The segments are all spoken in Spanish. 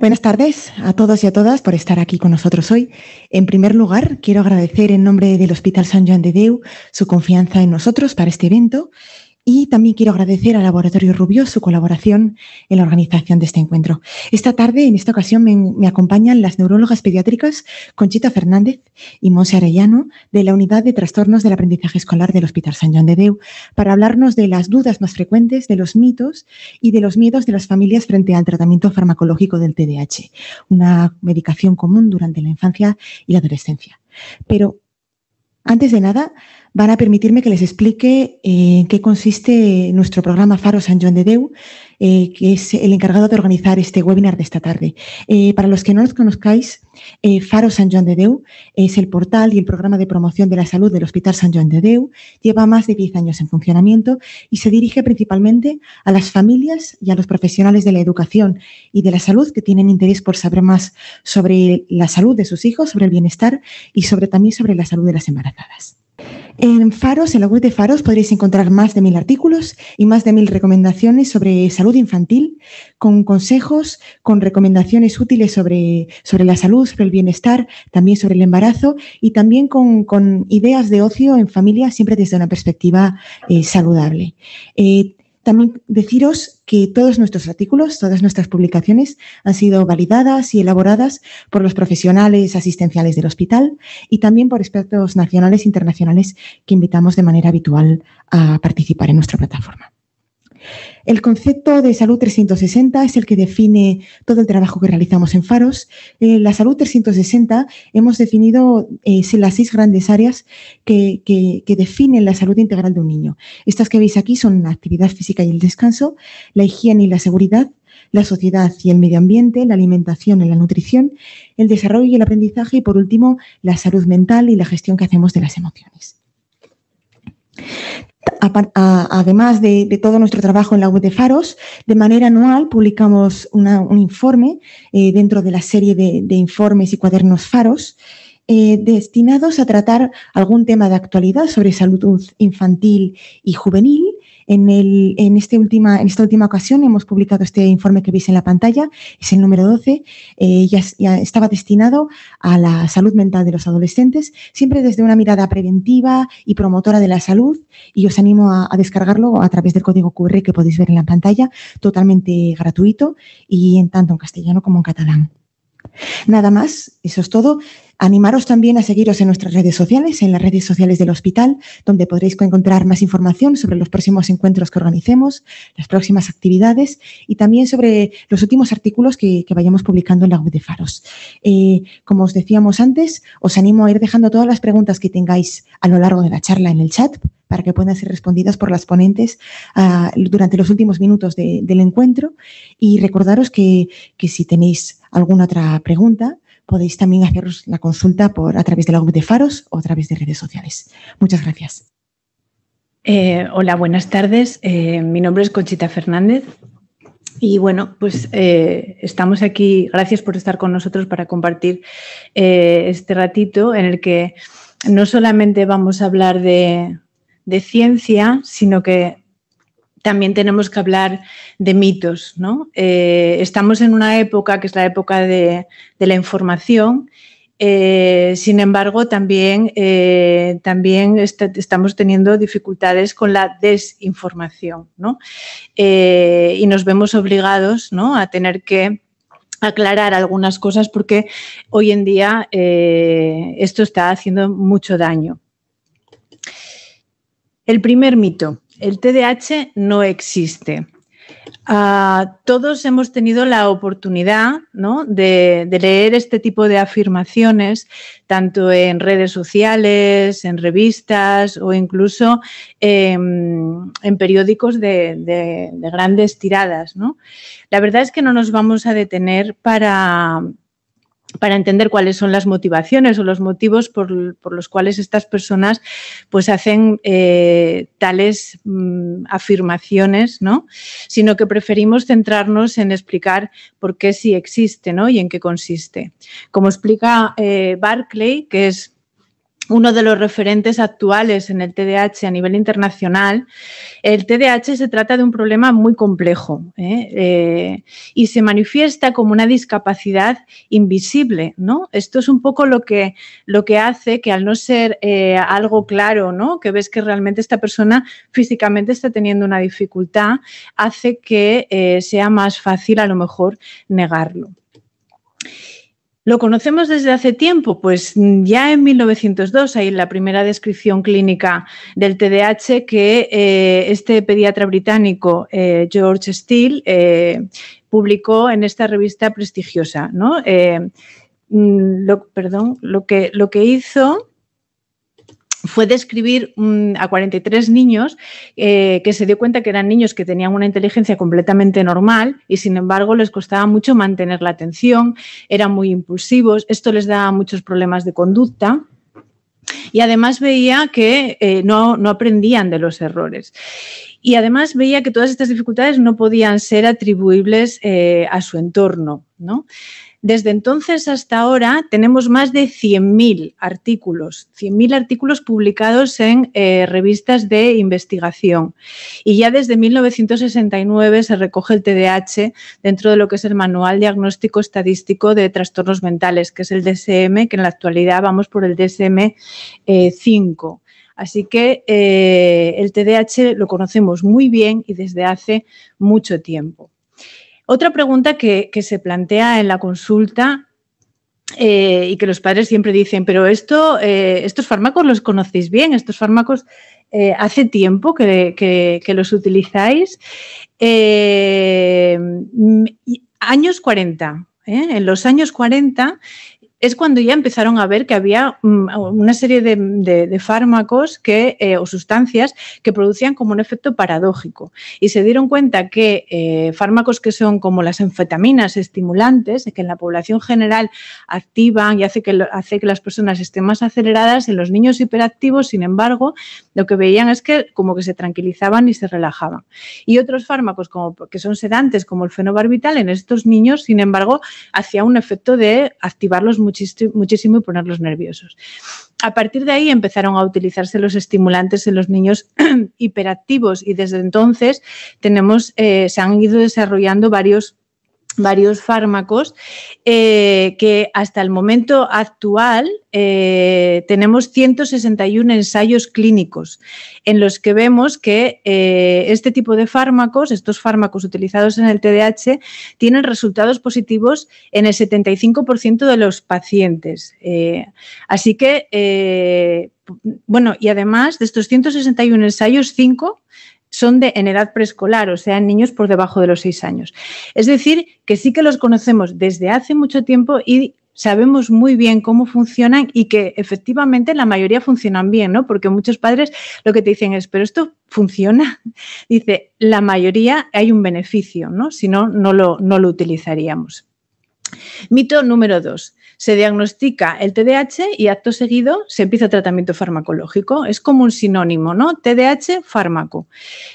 Buenas tardes a todos y a todas por estar aquí con nosotros hoy. En primer lugar, quiero agradecer en nombre del Hospital San Joan de Deu su confianza en nosotros para este evento y también quiero agradecer al Laboratorio Rubio su colaboración en la organización de este encuentro. Esta tarde, en esta ocasión, me, acompañan las neurólogas pediátricas Conchita Fernández y Monse Arellano de la Unidad de Trastornos del Aprendizaje Escolar del Hospital San Joan de Deu para hablarnos de las dudas más frecuentes, de los mitos y de los miedos de las familias frente al tratamiento farmacológico del TDAH, una medicación común durante la infancia y la adolescencia. Pero, antes de nada, van a permitirme que les explique eh, en qué consiste nuestro programa Faro San Joan de Deu, eh, que es el encargado de organizar este webinar de esta tarde. Eh, para los que no los conozcáis, Faro San Joan de Deu es el portal y el programa de promoción de la salud del Hospital San Joan de Deu. Lleva más de 10 años en funcionamiento y se dirige principalmente a las familias y a los profesionales de la educación y de la salud que tienen interés por saber más sobre la salud de sus hijos, sobre el bienestar y sobre también sobre la salud de las embarazadas. En Faros, en la web de Faros, podréis encontrar más de mil artículos y más de mil recomendaciones sobre salud infantil, con consejos, con recomendaciones útiles sobre, sobre la salud, sobre el bienestar, también sobre el embarazo y también con, ideas de ocio en familia, siempre desde una perspectiva eh, saludable. Eh, también deciros que todos nuestros artículos, todas nuestras publicaciones han sido validadas y elaboradas por los profesionales asistenciales del hospital y también por expertos nacionales e internacionales que invitamos de manera habitual a participar en nuestra plataforma. El concepto de salud 360 es el que define todo el trabajo que realizamos en Faros. En la salud 360 hemos definido eh, las seis grandes áreas que, que, definen la salud integral de un niño. Estas que veis aquí son la actividad física y el descanso, la higiene y la seguridad, la sociedad y el medio ambiente, la alimentación y la nutrición, el desarrollo y el aprendizaje y, por último, la salud mental y la gestión que hacemos de las emociones además de, todo nuestro trabajo en la web de Faros, de manera anual publicamos un informe eh, dentro de la serie de, informes y cuadernos Faros eh, destinados a tratar algún tema de actualidad sobre salud infantil y juvenil en, este última, en esta última ocasión hemos publicado este informe que veis en la pantalla, es el número 12, eh, ya, estaba destinado a la salud mental de los adolescentes, siempre desde una mirada preventiva y promotora de la salud y os animo a, a descargarlo a través del código QR que podéis ver en la pantalla, totalmente gratuito y en tanto en castellano como en catalán. Nada más, eso es todo. Animaros también a seguiros en nuestras redes sociales, en las redes sociales del hospital, donde podréis encontrar más información sobre los próximos encuentros que organicemos, las próximas actividades y también sobre los últimos artículos que, vayamos publicando en la web de Faros. Eh, como os decíamos antes, os animo a ir dejando todas las preguntas que tengáis a lo largo de la charla en el chat para que puedan ser respondidas por las ponentes ah, durante los últimos minutos del encuentro. Y recordaros que, que si tenéis alguna otra pregunta, podéis también haceros la consulta por, a través de la web de Faros o a través de redes sociales. Muchas gracias. Eh, hola, buenas tardes. Eh, mi nombre es Conchita Fernández. Y bueno, pues eh, estamos aquí, gracias por estar con nosotros para compartir este ratito en el que no solamente vamos a hablar de, de ciencia, sino que también tenemos que hablar de mitos. ¿no? Eh, estamos en una época que es la época de, la información. Eh, sin embargo, también, eh, también estamos teniendo dificultades con la desinformación ¿no? y nos vemos obligados ¿no? a tener que aclarar algunas cosas porque hoy en día esto está haciendo mucho daño. El primer mito, el TDAH no existe. Ah, todos hemos tenido la oportunidad de, leer este tipo de afirmaciones, tanto en redes sociales, en revistas o incluso en periódicos de, grandes tiradas. La verdad es que no nos vamos a detener para, para entender cuáles son las motivaciones o los motivos por, los cuales estas personas pues hacen eh, tales mm, afirmaciones, ¿no? Sino que preferimos centrarnos en explicar por qué sí existe, ¿no? Y en qué consiste. Como explica eh, Barclay, que es uno de los referentes actuales en el TDAH a nivel internacional, el TDAH se trata de un problema muy complejo ¿eh? Eh, y se manifiesta como una discapacidad invisible. ¿no? Esto es un poco lo que, lo que hace que al no ser eh, algo claro, ¿no? que ves que realmente esta persona físicamente está teniendo una dificultad, hace que sea más fácil a lo mejor negarlo. ¿Lo conocemos desde hace tiempo? Pues mm, ya en 1902 hay la primera descripción clínica del TDAH que eh, este pediatra británico eh, George Steele eh, publicó en esta revista prestigiosa. ¿no? Mm, perdón, lo que, lo que hizo fue describir mm, a 43 niños eh, que se dio cuenta que eran niños que tenían una inteligencia completamente normal y sin embargo les costaba mucho mantener la atención, eran muy impulsivos, esto les daba muchos problemas de conducta. Y además veía que eh, no, aprendían de los errores. Y además veía que todas estas dificultades no podían ser atribuibles eh, a su entorno. ¿no? Desde entonces hasta ahora tenemos más de 100.000 artículos, 100.000 artículos publicados en eh, revistas de investigación. Y ya desde 1969 se recoge el TDAH dentro de lo que es el Manual Diagnóstico Estadístico de Trastornos Mentales, que es el DSM, que en la actualidad vamos por el DSM 5. Eh, Así que eh, el TDAH lo conocemos muy bien y desde hace mucho tiempo. Otra pregunta que, se plantea en la consulta eh, y que los padres siempre dicen, pero eh, estos fármacos los conocéis bien, estos fármacos eh, hace tiempo que, los utilizáis. años 40. En los años 40 es cuando ya empezaron a ver que había mm, una serie de, fármacos que, eh, o sustancias que producían como un efecto paradójico. Y se dieron cuenta que eh, fármacos que son como las anfetaminas estimulantes, que en la población general activan y hace que, hace que las personas estén más aceleradas, en los niños hiperactivos, sin embargo, lo que veían es que como que se tranquilizaban y se relajaban. Y otros fármacos como, que son sedantes, como el fenobarbital, en estos niños, sin embargo, hacía un efecto de activarlos muchísimo y ponerlos nerviosos. A partir de ahí empezaron a utilizarse los estimulantes en los niños hiperactivos y desde entonces tenemos, eh, se han ido desarrollando varios varios fármacos eh, que hasta el momento actual eh, tenemos 161 ensayos clínicos en los que vemos que eh, este tipo de fármacos, estos fármacos utilizados en el TDAH, tienen resultados positivos en el 75% de los pacientes. así que, bueno, y además de estos 161 ensayos, 5 son de, en edad preescolar, o sea, niños por debajo de los seis años. Es decir, que sí que los conocemos desde hace mucho tiempo y sabemos muy bien cómo funcionan y que efectivamente la mayoría funcionan bien, ¿no? Porque muchos padres lo que te dicen es, pero esto funciona. Dice, la mayoría hay un beneficio, ¿no? Si no, no lo, no lo utilizaríamos. Mito número dos se diagnostica el TDAH y acto seguido se empieza tratamiento farmacológico. Es como un sinónimo, ¿no? TDAH, fármaco.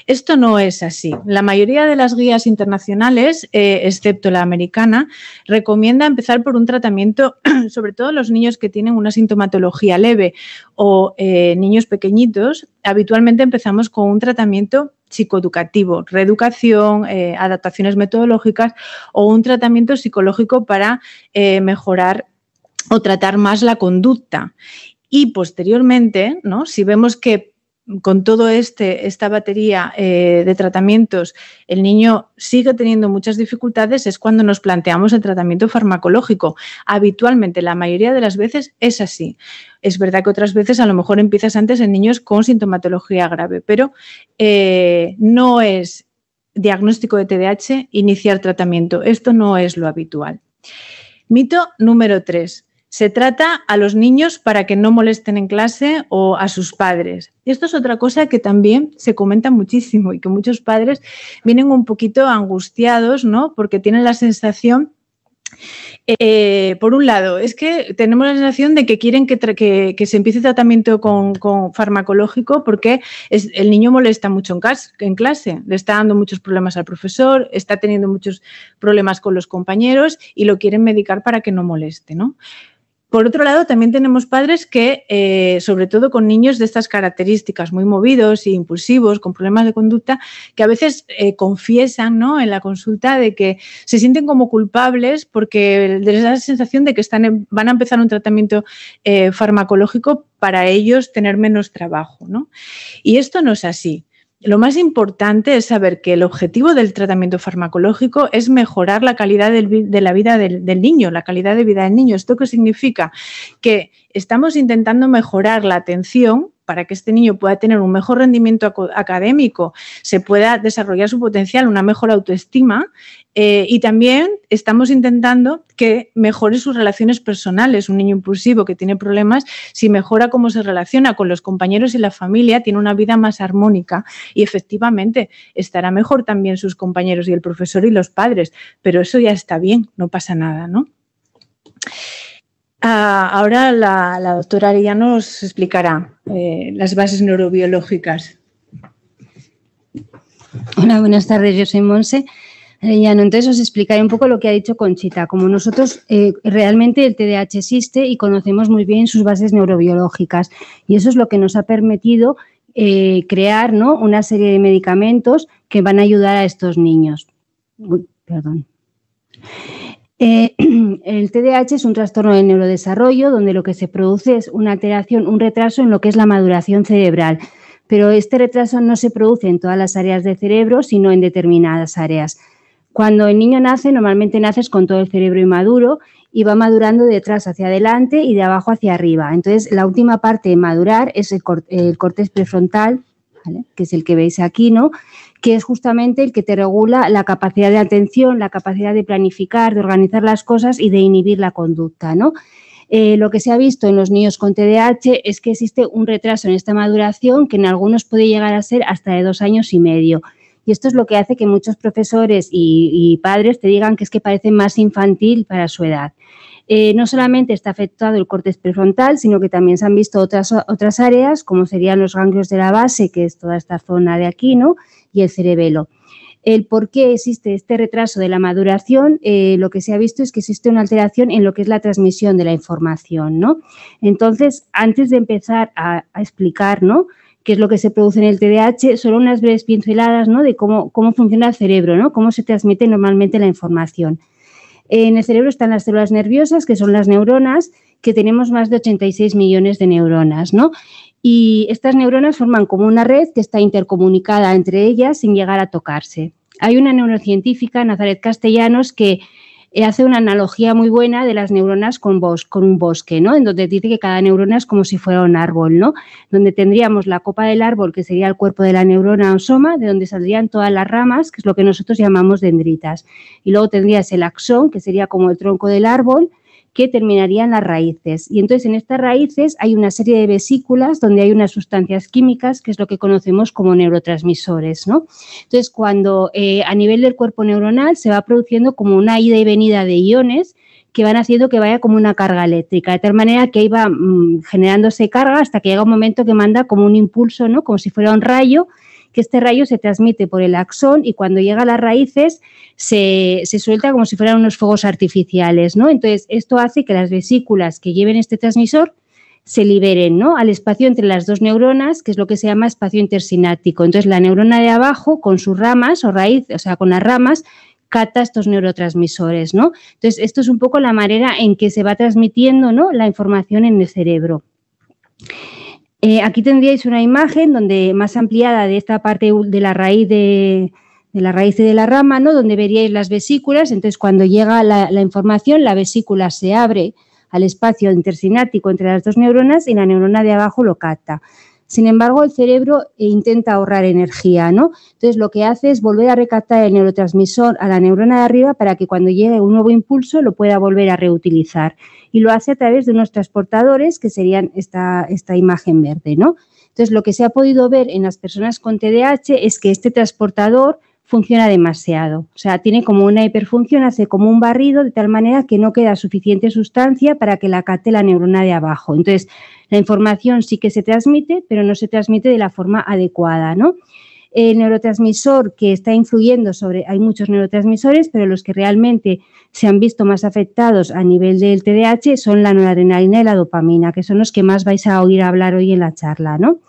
Esto no es así. La mayoría de las guías internacionales, eh, excepto la americana, recomienda empezar por un tratamiento, sobre todo los niños que tienen una sintomatología leve o eh, niños pequeñitos. Habitualmente empezamos con un tratamiento psicoeducativo, reeducación, eh, adaptaciones metodológicas o un tratamiento psicológico para mejorar o tratar más la conducta. Y posteriormente, ¿no? si vemos que con todo este, esta batería eh, de tratamientos el niño sigue teniendo muchas dificultades, es cuando nos planteamos el tratamiento farmacológico. Habitualmente, la mayoría de las veces es así. Es verdad que otras veces a lo mejor empiezas antes en niños con sintomatología grave, pero eh, no es diagnóstico de TDAH iniciar tratamiento. Esto no es lo habitual. Mito número 3 se trata a los niños para que no molesten en clase o a sus padres. Esto es otra cosa que también se comenta muchísimo y que muchos padres vienen un poquito angustiados, ¿no? Porque tienen la sensación eh, por un lado, es que tenemos la sensación de que quieren que, se empiece tratamiento con, farmacológico porque el niño molesta mucho en, en, clase, le está dando muchos problemas al profesor, está teniendo muchos problemas con los compañeros y lo quieren medicar para que no moleste, ¿no? Por otro lado, también tenemos padres que, eh, sobre todo con niños de estas características, muy movidos e impulsivos, con problemas de conducta, que a veces eh, confiesan ¿no? en la consulta de que se sienten como culpables porque les da la sensación de que están, van a empezar un tratamiento eh, farmacológico para ellos tener menos trabajo. ¿no? Y esto no es así. Lo más importante es saber que el objetivo del tratamiento farmacológico es mejorar la calidad de la vida del, niño, la calidad de vida del niño. ¿Esto qué significa? Que estamos intentando mejorar la atención para que este niño pueda tener un mejor rendimiento académico, se pueda desarrollar su potencial, una mejor autoestima eh, y también estamos intentando que mejore sus relaciones personales. Un niño impulsivo que tiene problemas, si mejora cómo se relaciona con los compañeros y la familia, tiene una vida más armónica y efectivamente estará mejor también sus compañeros y el profesor y los padres. Pero eso ya está bien, no pasa nada, ¿no? Ah, ahora la, doctora Aria nos explicará eh, las bases neurobiológicas. Hola, buenas tardes. Yo soy Monse. Entonces os explicaré un poco lo que ha dicho Conchita. Como nosotros eh, realmente el TDAH existe y conocemos muy bien sus bases neurobiológicas y eso es lo que nos ha permitido eh, crear ¿no? una serie de medicamentos que van a ayudar a estos niños. perdón. Eh, el TDAH es un trastorno de neurodesarrollo donde lo que se produce es una alteración, un retraso en lo que es la maduración cerebral. Pero este retraso no se produce en todas las áreas del cerebro, sino en determinadas áreas. Cuando el niño nace, normalmente naces con todo el cerebro inmaduro y va madurando de atrás hacia adelante y de abajo hacia arriba. Entonces, la última parte de madurar es el, corte prefrontal, que es el que veis aquí, ¿no? Que es justamente el que te regula la capacidad de atención, la capacidad de planificar, de organizar las cosas y de inhibir la conducta, ¿no? Eh, lo que se ha visto en los niños con TDAH es que existe un retraso en esta maduración que en algunos puede llegar a ser hasta de dos años y medio. Y esto es lo que hace que muchos profesores y, padres te digan que es que parece más infantil para su edad. Eh, no solamente está afectado el córtex prefrontal, sino que también se han visto otras, otras áreas, como serían los ganglios de la base, que es toda esta zona de aquí, ¿no? Y el cerebelo. El por qué existe este retraso de la maduración, eh, lo que se ha visto es que existe una alteración en lo que es la transmisión de la información, ¿no? Entonces, antes de empezar a, explicar, ¿no? qué es lo que se produce en el TDAH, solo unas breves pinceladas ¿no? de cómo, cómo funciona el cerebro, ¿no? cómo se transmite normalmente la información. En el cerebro están las células nerviosas, que son las neuronas, que tenemos más de 86 millones de neuronas, ¿no? Y estas neuronas forman como una red que está intercomunicada entre ellas sin llegar a tocarse. Hay una neurocientífica, Nazaret Castellanos, que eh, hace una analogía muy buena de las neuronas con, un bosque, ¿no? En donde dice que cada neurona es como si fuera un árbol, ¿no? Donde tendríamos la copa del árbol, que sería el cuerpo de la neurona o soma, de donde saldrían todas las ramas, que es lo que nosotros llamamos dendritas. Y luego tendrías el axón, que sería como el tronco del árbol, que terminarían las raíces. Y entonces en estas raíces hay una serie de vesículas donde hay unas sustancias químicas, que es lo que conocemos como neurotransmisores. ¿no? Entonces, cuando eh, a nivel del cuerpo neuronal se va produciendo como una ida y venida de iones, que van haciendo que vaya como una carga eléctrica, de tal manera que ahí va mm, generándose carga hasta que llega un momento que manda como un impulso, ¿no? Como si fuera un rayo que este rayo se transmite por el axón y cuando llega a las raíces se, suelta como si fueran unos fuegos artificiales, ¿no? Entonces, esto hace que las vesículas que lleven este transmisor se liberen ¿no? al espacio entre las dos neuronas, que es lo que se llama espacio intersináptico. Entonces, la neurona de abajo, con sus ramas o raíz, o sea, con las ramas, capta estos neurotransmisores, ¿no? Entonces, esto es un poco la manera en que se va transmitiendo ¿no? la información en el cerebro. Eh, aquí tendríais una imagen donde más ampliada de esta parte de la raíz de, la raíz de la rama, ¿no? Donde veríais las vesículas. Entonces, cuando llega la, la información, la vesícula se abre al espacio intersináptico entre las dos neuronas y la neurona de abajo lo capta. Sin embargo, el cerebro intenta ahorrar energía, ¿no? Entonces, lo que hace es volver a recaptar el neurotransmisor a la neurona de arriba para que cuando llegue un nuevo impulso lo pueda volver a reutilizar. Y lo hace a través de unos transportadores que serían esta, esta imagen verde, ¿no? Entonces, lo que se ha podido ver en las personas con TDAH es que este transportador funciona demasiado. O sea, tiene como una hiperfunción, hace como un barrido de tal manera que no queda suficiente sustancia para que la capte la neurona de abajo. Entonces, la información sí que se transmite, pero no se transmite de la forma adecuada, ¿no? el neurotransmisor que está influyendo sobre, hay muchos neurotransmisores, pero los que realmente se han visto más afectados a nivel del TDAH son la noradrenalina y la dopamina, que son los que más vais a oír hablar hoy en la charla, ¿no?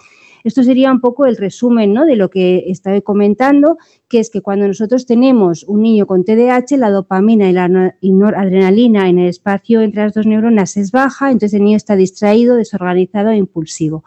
Esto sería un poco el resumen ¿no? de lo que estaba comentando, que es que cuando nosotros tenemos un niño con TDAH, la dopamina y la noradrenalina en el espacio entre las dos neuronas es baja, entonces el niño está distraído, desorganizado e impulsivo.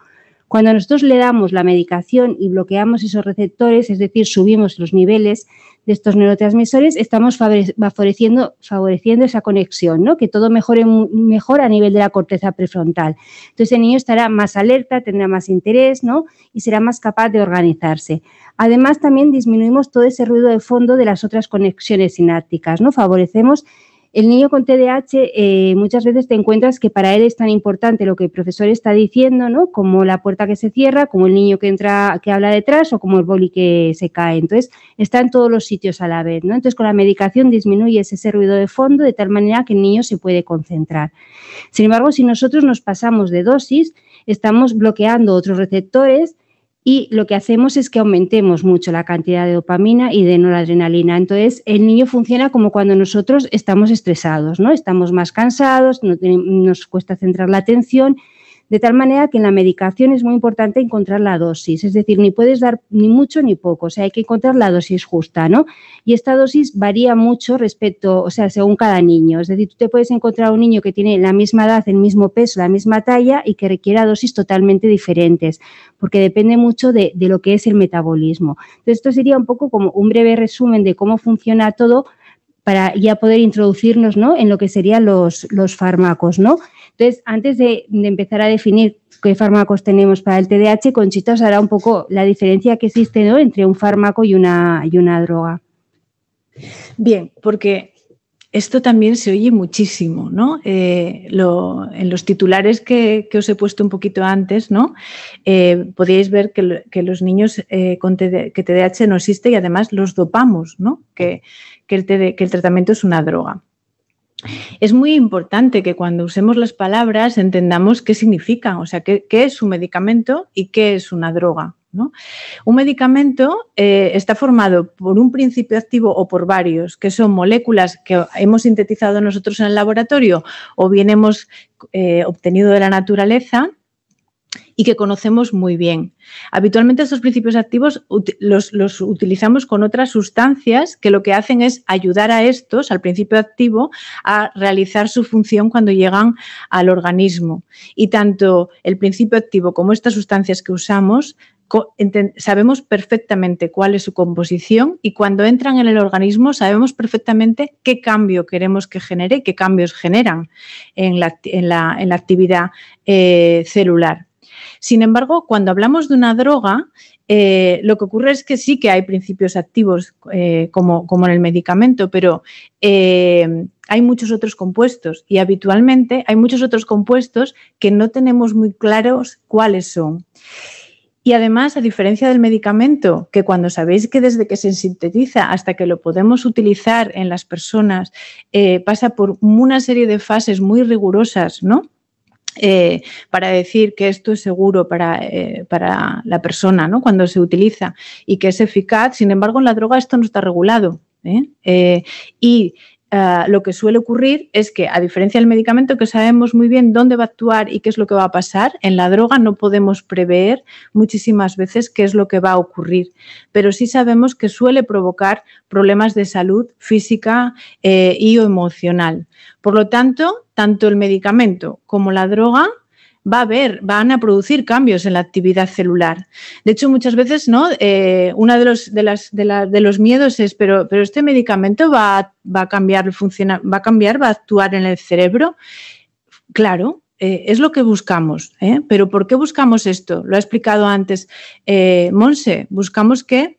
Cuando nosotros le damos la medicación y bloqueamos esos receptores, es decir, subimos los niveles de estos neurotransmisores, estamos favoreciendo, esa conexión, ¿no? que todo mejore mejor a nivel de la corteza prefrontal. Entonces el niño estará más alerta, tendrá más interés ¿no? y será más capaz de organizarse. Además, también disminuimos todo ese ruido de fondo de las otras conexiones sinápticas, ¿no? favorecemos el niño con TDAH eh, muchas veces te encuentras que para él es tan importante lo que el profesor está diciendo, ¿no? Como la puerta que se cierra, como el niño que entra, que habla detrás o como el boli que se cae. Entonces, está en todos los sitios a la vez, ¿no? Entonces, con la medicación disminuye ese ruido de fondo de tal manera que el niño se puede concentrar. Sin embargo, si nosotros nos pasamos de dosis, estamos bloqueando otros receptores y lo que hacemos es que aumentemos mucho la cantidad de dopamina y de noradrenalina. Entonces, el niño funciona como cuando nosotros estamos estresados, ¿no? Estamos más cansados, no nos cuesta centrar la atención de tal manera que en la medicación es muy importante encontrar la dosis, es decir, ni puedes dar ni mucho ni poco, o sea, hay que encontrar la dosis justa, ¿no? Y esta dosis varía mucho respecto, o sea, según cada niño, es decir, tú te puedes encontrar un niño que tiene la misma edad, el mismo peso, la misma talla y que requiera dosis totalmente diferentes, porque depende mucho de, lo que es el metabolismo. Entonces, esto sería un poco como un breve resumen de cómo funciona todo para ya poder introducirnos ¿no? en lo que serían los, los fármacos, ¿no? Entonces, antes de, empezar a definir qué fármacos tenemos para el TDAH, Conchita os hará un poco la diferencia que existe entre un fármaco y una, y una droga. Bien, porque esto también se oye muchísimo, ¿no? Eh, en los titulares que, os he puesto un poquito antes, ¿no? Eh, podéis ver que, los niños eh, con que TDAH no existe y además los dopamos, ¿no? Que el tratamiento es una droga. Es muy importante que cuando usemos las palabras entendamos qué significan, o sea, qué, es un medicamento y qué es una droga. Un medicamento eh, está formado por un principio activo o por varios, que son moléculas que hemos sintetizado nosotros en el laboratorio o bien hemos eh, obtenido de la naturaleza y que conocemos muy bien. Habitualmente estos principios activos los, utilizamos con otras sustancias que lo que hacen es ayudar a estos, al principio activo, a realizar su función cuando llegan al organismo. Y tanto el principio activo como estas sustancias que usamos sabemos perfectamente cuál es su composición y cuando entran en el organismo sabemos perfectamente qué cambio queremos que genere, qué cambios generan en la, actividad eh, celular. Sin embargo, cuando hablamos de una droga, eh, lo que ocurre es que sí que hay principios activos eh, como, en el medicamento, pero eh, hay muchos otros compuestos y habitualmente hay muchos otros compuestos que no tenemos muy claros cuáles son. Y además, a diferencia del medicamento, que cuando sabéis que desde que se sintetiza hasta que lo podemos utilizar en las personas, pasa por una serie de fases muy rigurosas, ¿no? Eh, para decir que esto es seguro para, eh, para la persona ¿no? cuando se utiliza y que es eficaz. Sin embargo, en la droga esto no está regulado. ¿eh? y Ah, lo que suele ocurrir es que, a diferencia del medicamento, que sabemos muy bien dónde va a actuar y qué es lo que va a pasar, en la droga no podemos prever muchísimas veces qué es lo que va a ocurrir, pero sí sabemos que suele provocar problemas de salud física eh, y o emocional. Por lo tanto, tanto el medicamento como la droga va a haber, van a producir cambios en la actividad celular. De hecho, muchas veces, ¿no? Eh, uno de los, de, las, de, los miedos es, pero, pero este medicamento va, va a cambiar, va a cambiar, va a actuar en el cerebro. Claro, eh, es lo que buscamos. ¿eh? Pero ¿por qué buscamos esto? Lo ha explicado antes Monse. Buscamos que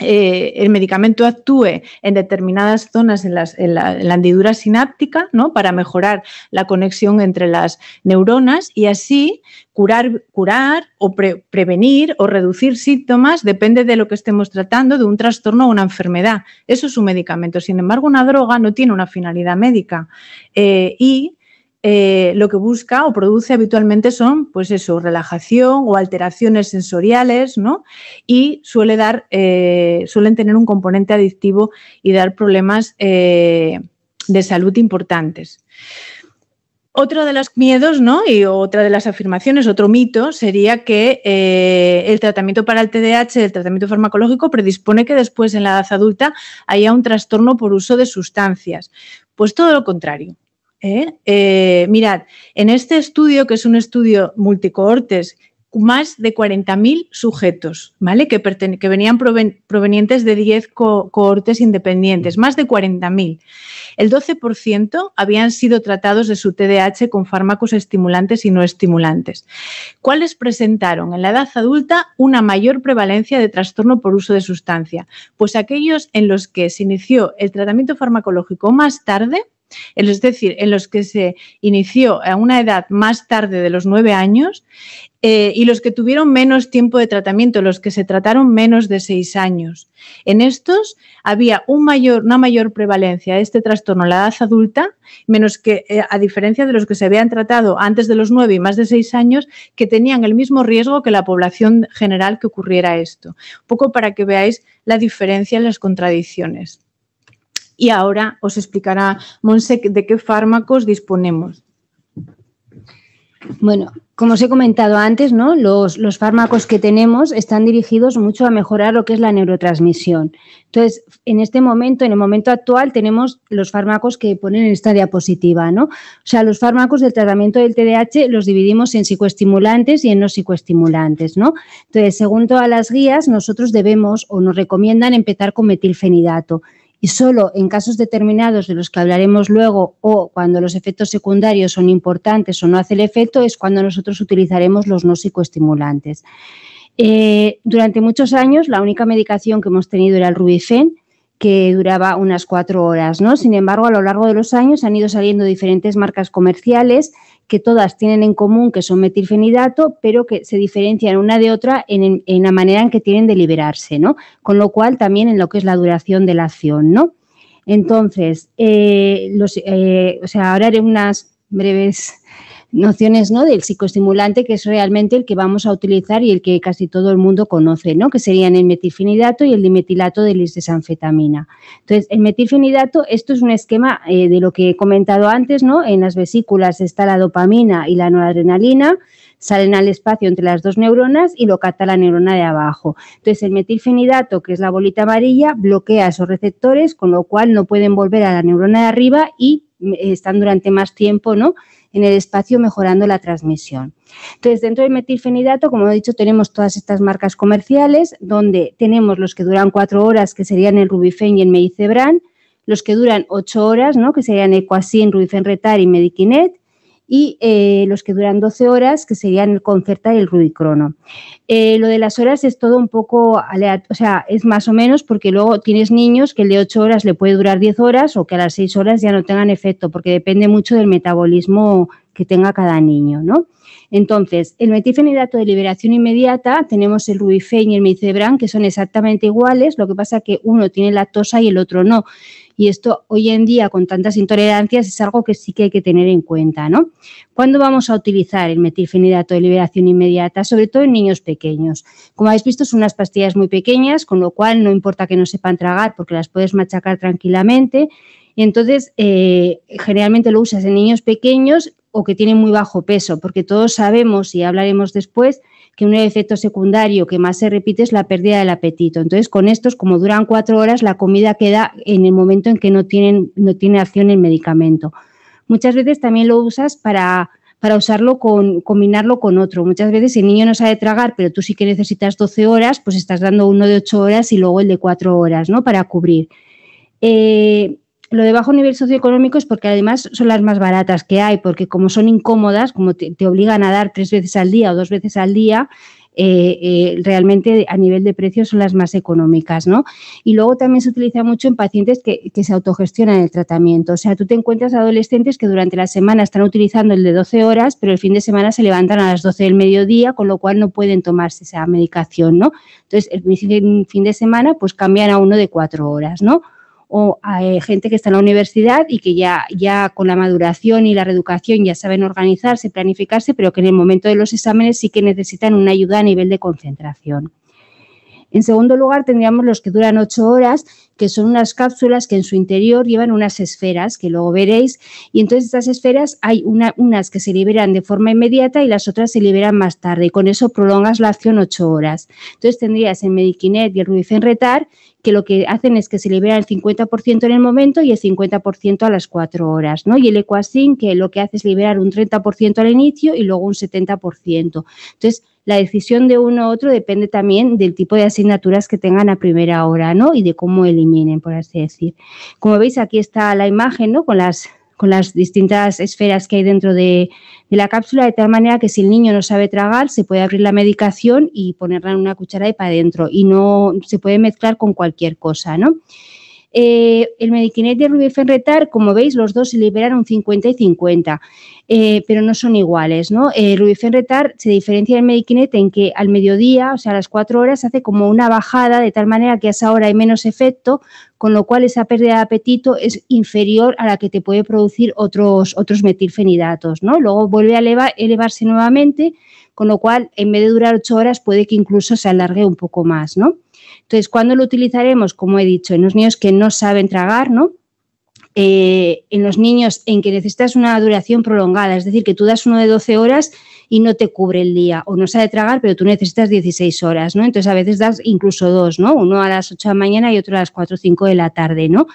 eh, el medicamento actúe en determinadas zonas en, la, hendidura sináptica ¿no? para mejorar la conexión entre las neuronas y así curar, curar o prevenir o reducir síntomas, depende de lo que estemos tratando, de un trastorno o una enfermedad. Eso es un medicamento. Sin embargo, una droga no tiene una finalidad médica eh, y eh, lo que busca o produce habitualmente son, pues eso, relajación o alteraciones sensoriales, ¿no? Y suele dar, eh, suelen tener un componente adictivo y dar problemas de salud importantes. Otro de los miedos, ¿no? Y otra de las afirmaciones, otro mito, sería que eh, el tratamiento para el TDAH, el tratamiento farmacológico, predispone que después en la edad adulta haya un trastorno por uso de sustancias. Pues todo lo contrario. ¿Eh? Eh, mirad, en este estudio, que es un estudio multicohortes más de 40.000 sujetos, ¿vale? Que, que venían provenientes de 10 cohortes independientes, más de 40.000. El 12% habían sido tratados de su TDAH con fármacos estimulantes y no estimulantes. ¿Cuáles presentaron en la edad adulta una mayor prevalencia de trastorno por uso de sustancia? Pues aquellos en los que se inició el tratamiento farmacológico más tarde es decir, en los que se inició a una edad más tarde de los nueve años eh, y los que tuvieron menos tiempo de tratamiento, los que se trataron menos de seis años. En estos había una mayor prevalencia de este trastorno en la edad adulta, menos que, eh, a diferencia de los que se habían tratado antes de los nueve y más de seis años, que tenían el mismo riesgo que la población general que ocurriera esto. Poco para que veáis la diferencia en las contradicciones y ahora os explicará Monse de qué fármacos disponemos. Bueno, como os he comentado antes, ¿no? Los, fármacos que tenemos están dirigidos mucho a mejorar lo que es la neurotransmisión. Entonces, en este momento, en el momento actual, tenemos los fármacos que ponen en esta diapositiva, ¿no? O sea, los fármacos del tratamiento del TDAH los dividimos en psicoestimulantes y en no psicoestimulantes, ¿no? Entonces, según todas las guías, nosotros debemos o nos recomiendan empezar con metilfenidato y solo en casos determinados de los que hablaremos luego o cuando los efectos secundarios son importantes o no hace el efecto es cuando nosotros utilizaremos los no psicoestimulantes. Eh, durante muchos años la única medicación que hemos tenido era el Rubifen, que duraba unas cuatro horas. ¿no? Sin embargo, a lo largo de los años han ido saliendo diferentes marcas comerciales que todas tienen en común que son metilfenidato, pero que se diferencian una de otra en, la manera en que tienen de liberarse, ¿no? Con lo cual también en lo que es la duración de la acción, ¿no? Entonces, eh, los, eh, o sea, ahora haré unas breves nociones ¿no? del psicoestimulante, que es realmente el que vamos a utilizar y el que casi todo el mundo conoce, ¿no? que serían el metilfenidato y el dimetilato de lisdesanfetamina. Entonces, el metilfenidato, esto es un esquema eh, de lo que he comentado antes, ¿no? en las vesículas está la dopamina y la noradrenalina, salen al espacio entre las dos neuronas y lo capta la neurona de abajo. Entonces, el metilfenidato, que es la bolita amarilla, bloquea esos receptores, con lo cual no pueden volver a la neurona de arriba y eh, están durante más tiempo, ¿no? En el espacio mejorando la transmisión. Entonces, dentro del metilfenidato, como he dicho, tenemos todas estas marcas comerciales, donde tenemos los que duran cuatro horas, que serían el Rubifen y el Medicebran, los que duran ocho horas, ¿no? que serían el Quasin, Rubifen Retar y Medikinet, y eh, los que duran 12 horas, que serían el Concerta y el Rubicrono. Eh, lo de las horas es todo un poco aleatorio, o sea, es más o menos porque luego tienes niños que el de 8 horas le puede durar 10 horas o que a las 6 horas ya no tengan efecto, porque depende mucho del metabolismo que tenga cada niño, ¿no? Entonces, el metilfenidato de liberación inmediata, tenemos el Rubifen y el Micebran, que son exactamente iguales, lo que pasa que uno tiene lactosa y el otro no. Y esto hoy en día, con tantas intolerancias, es algo que sí que hay que tener en cuenta, ¿no? ¿Cuándo vamos a utilizar el metilfenidato de liberación inmediata? Sobre todo en niños pequeños. Como habéis visto, son unas pastillas muy pequeñas, con lo cual no importa que no sepan tragar porque las puedes machacar tranquilamente. Y entonces, eh, generalmente lo usas en niños pequeños o que tienen muy bajo peso, porque todos sabemos, y hablaremos después, que un efecto secundario que más se repite es la pérdida del apetito. Entonces, con estos, como duran cuatro horas, la comida queda en el momento en que no, tienen, no tiene acción el medicamento. Muchas veces también lo usas para, para usarlo con, combinarlo con otro. Muchas veces el niño no sabe tragar, pero tú sí que necesitas 12 horas, pues estás dando uno de 8 horas y luego el de 4 horas, ¿no? Para cubrir. Eh, lo de bajo nivel socioeconómico es porque además son las más baratas que hay, porque como son incómodas, como te, obligan a dar tres veces al día o dos veces al día, eh, eh, realmente a nivel de precio son las más económicas, ¿no? Y luego también se utiliza mucho en pacientes que, se autogestionan el tratamiento. O sea, tú te encuentras adolescentes que durante la semana están utilizando el de 12 horas, pero el fin de semana se levantan a las 12 del mediodía, con lo cual no pueden tomarse esa medicación, ¿no? Entonces, el fin de semana, pues cambian a uno de cuatro horas, ¿no? O hay gente que está en la universidad y que ya, ya con la maduración y la reeducación ya saben organizarse, planificarse, pero que en el momento de los exámenes sí que necesitan una ayuda a nivel de concentración. En segundo lugar, tendríamos los que duran ocho horas, que son unas cápsulas que en su interior llevan unas esferas, que luego veréis, y entonces estas esferas hay unas que se liberan de forma inmediata y las otras se liberan más tarde, y con eso prolongas la acción ocho horas. Entonces tendrías el Medikinet y el Rubifen Retar, que lo que hacen es que se libera el 50% en el momento y el 50% a las cuatro horas, ¿no? Y el Equasin, que lo que hace es liberar un 30% al inicio y luego un 70%. Entonces, la decisión de uno u otro depende también del tipo de asignaturas que tengan a primera hora, ¿no? Y de cómo eliminen, por así decir. Como veis, aquí está la imagen, ¿no? Con las, con las distintas esferas que hay dentro de, la cápsula, de tal manera que si el niño no sabe tragar, se puede abrir la medicación y ponerla en una cuchara y para adentro. Y no se puede mezclar con cualquier cosa, ¿no? Eh, el Medikinet y el Rubifenretar, como veis, los dos se liberan un 50 y 50, eh, pero no son iguales. ¿no? El Rubifenretar se diferencia del Medikinet en que al mediodía, o sea, a las 4 horas, hace como una bajada de tal manera que a esa hora hay menos efecto, con lo cual esa pérdida de apetito es inferior a la que te puede producir otros, otros metilfenidatos. ¿no? Luego vuelve a elevarse nuevamente, con lo cual, en vez de durar 8 horas, puede que incluso se alargue un poco más. ¿no? Entonces, ¿cuándo lo utilizaremos? Como he dicho, en los niños que no saben tragar, ¿no? Eh, en los niños en que necesitas una duración prolongada, es decir, que tú das uno de 12 horas y no te cubre el día, o no sabe tragar, pero tú necesitas 16 horas, ¿no? Entonces a veces das incluso dos, ¿no? Uno a las 8 de la mañana y otro a las 4 o 5 de la tarde, ¿no?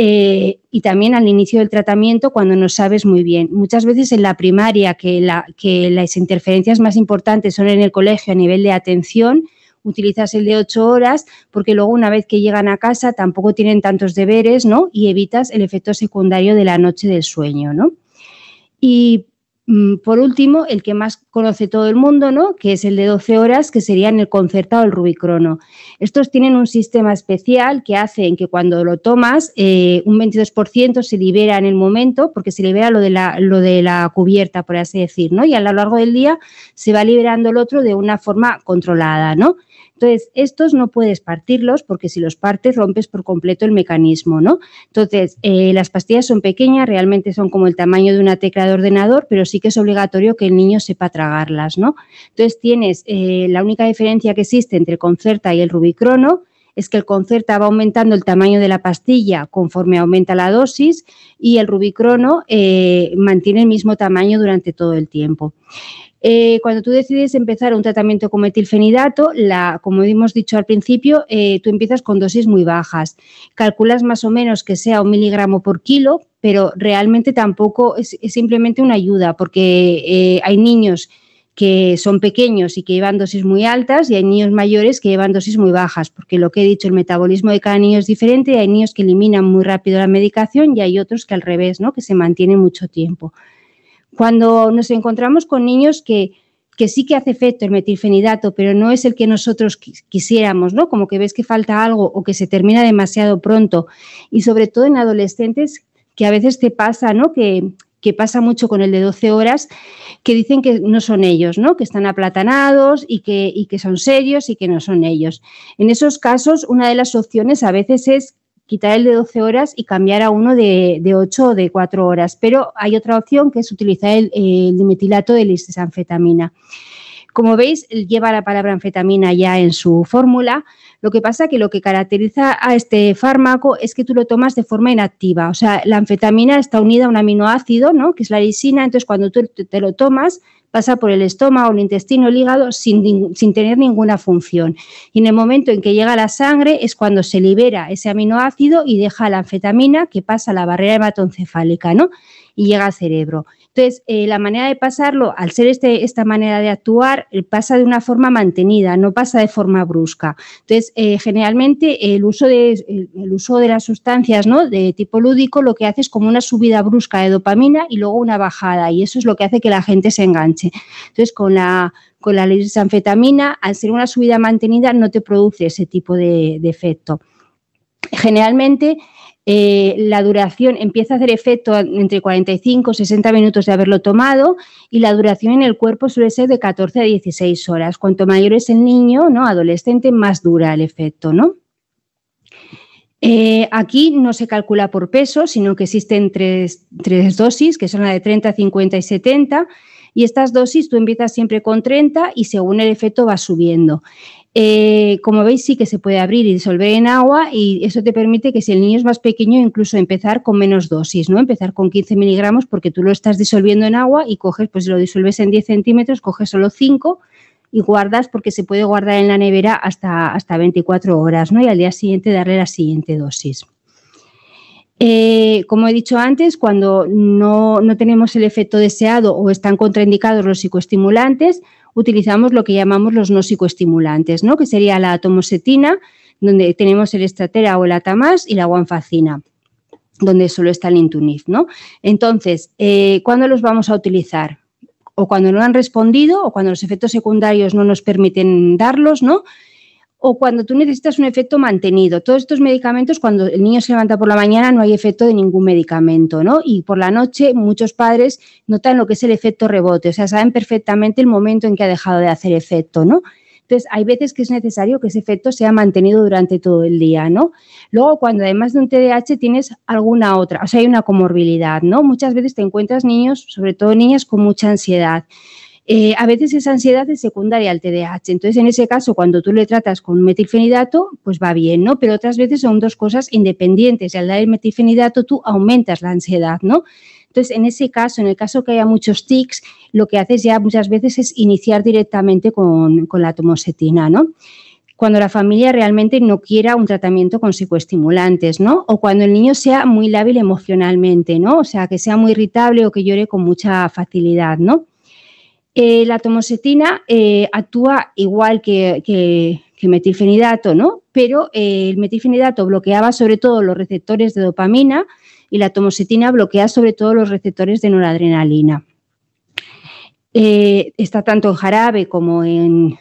Eh, y también al inicio del tratamiento cuando no sabes muy bien. Muchas veces en la primaria, que, la, que las interferencias más importantes son en el colegio a nivel de atención, utilizas el de ocho horas porque luego una vez que llegan a casa tampoco tienen tantos deberes, ¿no? Y evitas el efecto secundario de la noche del sueño, ¿no? Y mm, por último, el que más conoce todo el mundo, ¿no? que es el de 12 horas, que serían el concertado el rubicrono. Estos tienen un sistema especial que hace que cuando lo tomas, eh, un 22% se libera en el momento, porque se libera lo de, la, lo de la cubierta, por así decir, ¿no? y a lo largo del día se va liberando el otro de una forma controlada. ¿no? Entonces, estos no puedes partirlos porque si los partes rompes por completo el mecanismo, ¿no? Entonces, eh, las pastillas son pequeñas, realmente son como el tamaño de una tecla de ordenador, pero sí que es obligatorio que el niño sepa tragarlas, ¿no? Entonces, tienes eh, la única diferencia que existe entre el Concerta y el Rubicrono, es que el Concerta va aumentando el tamaño de la pastilla conforme aumenta la dosis y el Rubicrono eh, mantiene el mismo tamaño durante todo el tiempo. Eh, cuando tú decides empezar un tratamiento con metilfenidato, la, como hemos dicho al principio, eh, tú empiezas con dosis muy bajas. Calculas más o menos que sea un miligramo por kilo, pero realmente tampoco es, simplemente una ayuda, porque eh, hay niños que son pequeños y que llevan dosis muy altas y hay niños mayores que llevan dosis muy bajas, porque lo que he dicho, el metabolismo de cada niño es diferente, hay niños que eliminan muy rápido la medicación y hay otros que al revés, ¿no? que se mantienen mucho tiempo. Cuando nos encontramos con niños que, sí que hace efecto el metilfenidato, pero no es el que nosotros quisiéramos, ¿no? Como que ves que falta algo o que se termina demasiado pronto. Y sobre todo en adolescentes que a veces te pasa, ¿no? Que, pasa mucho con el de 12 horas, que dicen que no son ellos, ¿no? que están aplatanados y que, y que son serios y que no son ellos. En esos casos, una de las opciones a veces es quitar el de 12 horas y cambiar a uno de, de 8 o de 4 horas. Pero hay otra opción que es utilizar el, dimetilato de listesanfetamina. Como veis, lleva la palabra anfetamina ya en su fórmula. Lo que pasa que lo que caracteriza a este fármaco es que tú lo tomas de forma inactiva. O sea, la anfetamina está unida a un aminoácido, ¿no? que es la lisina. Entonces, cuando tú te lo tomas, pasa por el estómago, el intestino, el hígado sin, sin, tener ninguna función. Y en el momento en que llega la sangre es cuando se libera ese aminoácido y deja la anfetamina que pasa a la barrera hematoencefálica, ¿no? Y llega al cerebro. Entonces, eh, la manera de pasarlo, al ser este, esta manera de actuar, eh, pasa de una forma mantenida, no pasa de forma brusca. Entonces, eh, generalmente el uso, de, uso de las sustancias ¿no? de tipo lúdico lo que hace es como una subida brusca de dopamina y luego una bajada, y eso es lo que hace que la gente se enganche. Entonces, con la, con la lisanfetamina, al ser una subida mantenida, no te produce ese tipo de, efecto. Generalmente, eh, la duración empieza a hacer efecto entre 45 y 60 minutos de haberlo tomado y la duración en el cuerpo suele ser de 14 a 16 horas. Cuanto mayor es el niño, ¿no? adolescente, más dura el efecto, ¿no? Eh, aquí no se calcula por peso, sino que existen tres, dosis, que son la de 30, 50 y 70. Y estas dosis tú empiezas siempre con 30 y según el efecto va subiendo. Eh, como veis, sí que se puede abrir y disolver en agua y eso te permite que si el niño es más pequeño, incluso empezar con menos dosis, ¿no? Empezar con 15 miligramos porque tú lo estás disolviendo en agua y coges, pues lo disuelves en 10 centímetros, coges solo 5 y guardas porque se puede guardar en la nevera hasta, hasta 24 horas, ¿no? Y al día siguiente darle la siguiente dosis. Eh, como he dicho antes, cuando no, tenemos el efecto deseado o están contraindicados los psicoestimulantes, utilizamos lo que llamamos los no psicoestimulantes, ¿no? que sería la atomosetina, donde tenemos el estratera o el atamás y la guanfacina donde solo está el intunif, ¿no? Entonces, eh, ¿cuándo los vamos a utilizar? o cuando no han respondido o cuando los efectos secundarios no nos permiten darlos, ¿no? O cuando tú necesitas un efecto mantenido. Todos estos medicamentos, cuando el niño se levanta por la mañana, no hay efecto de ningún medicamento, ¿no? Y por la noche, muchos padres notan lo que es el efecto rebote, o sea, saben perfectamente el momento en que ha dejado de hacer efecto, ¿no? Entonces, hay veces que es necesario que ese efecto sea mantenido durante todo el día, ¿no? Luego, cuando además de un TDAH tienes alguna otra, o sea, hay una comorbilidad, ¿no? Muchas veces te encuentras niños, sobre todo niñas, con mucha ansiedad. Eh, a veces esa ansiedad es secundaria al TDAH. Entonces, en ese caso, cuando tú le tratas con metilfenidato, pues va bien, ¿no? Pero otras veces son dos cosas independientes. Y al dar el metilfenidato, tú aumentas la ansiedad, ¿no? Entonces, en ese caso, en el caso que haya muchos tics, lo que haces ya muchas veces es iniciar directamente con, la tomosetina, ¿no? Cuando la familia realmente no quiera un tratamiento con psicoestimulantes, ¿no? O cuando el niño sea muy lábil emocionalmente, ¿no? O sea, que sea muy irritable o que llore con mucha facilidad, ¿no? Eh, la tomosetina eh, actúa igual que, metilfenidato, ¿no? Pero eh, el metilfenidato bloqueaba sobre todo los receptores de dopamina, y la tomosetina bloquea sobre todo los receptores de noradrenalina. Está tanto en jarabe como en,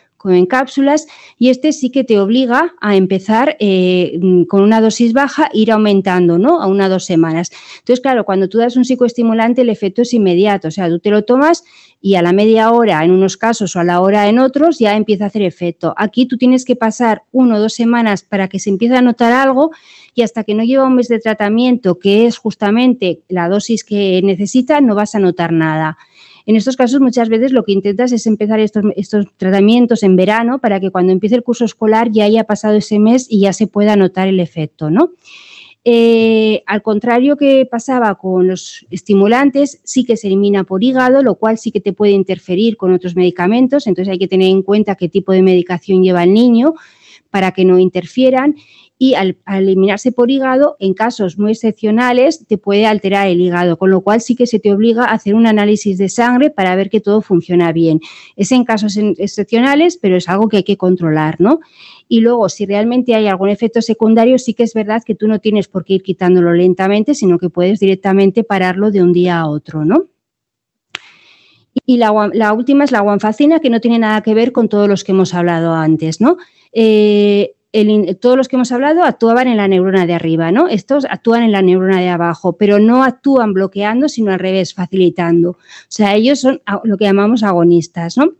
cápsulas y este sí que te obliga a empezar eh, con una dosis baja, ir aumentando, ¿no? A una o dos semanas. Entonces, claro, cuando tú das un psicoestimulante, el efecto es inmediato, o sea, tú te lo tomas y a la media hora en unos casos o a la hora en otros ya empieza a hacer efecto. Aquí tú tienes que pasar uno o dos semanas para que se empiece a notar algo y hasta que no lleva un mes de tratamiento, que es justamente la dosis que necesita, no vas a notar nada. En estos casos muchas veces lo que intentas es empezar estos, estos, tratamientos en verano para que cuando empiece el curso escolar ya haya pasado ese mes y ya se pueda notar el efecto, ¿no? Eh, al contrario que pasaba con los estimulantes, sí que se elimina por hígado, lo cual sí que te puede interferir con otros medicamentos, entonces hay que tener en cuenta qué tipo de medicación lleva el niño para que no interfieran y al, eliminarse por hígado, en casos muy excepcionales, te puede alterar el hígado, con lo cual sí que se te obliga a hacer un análisis de sangre para ver que todo funciona bien. Es en casos excepcionales, pero es algo que hay que controlar, ¿no? Y luego, si realmente hay algún efecto secundario, sí que es verdad que tú no tienes por qué ir quitándolo lentamente, sino que puedes directamente pararlo de un día a otro, ¿no? Y la, última es la guanfacina, que no tiene nada que ver con todos los que hemos hablado antes, ¿no? Eh, todos los que hemos hablado actuaban en la neurona de arriba, ¿no? Estos actúan en la neurona de abajo, pero no actúan bloqueando, sino al revés, facilitando. O sea, ellos son lo que llamamos agonistas, ¿no?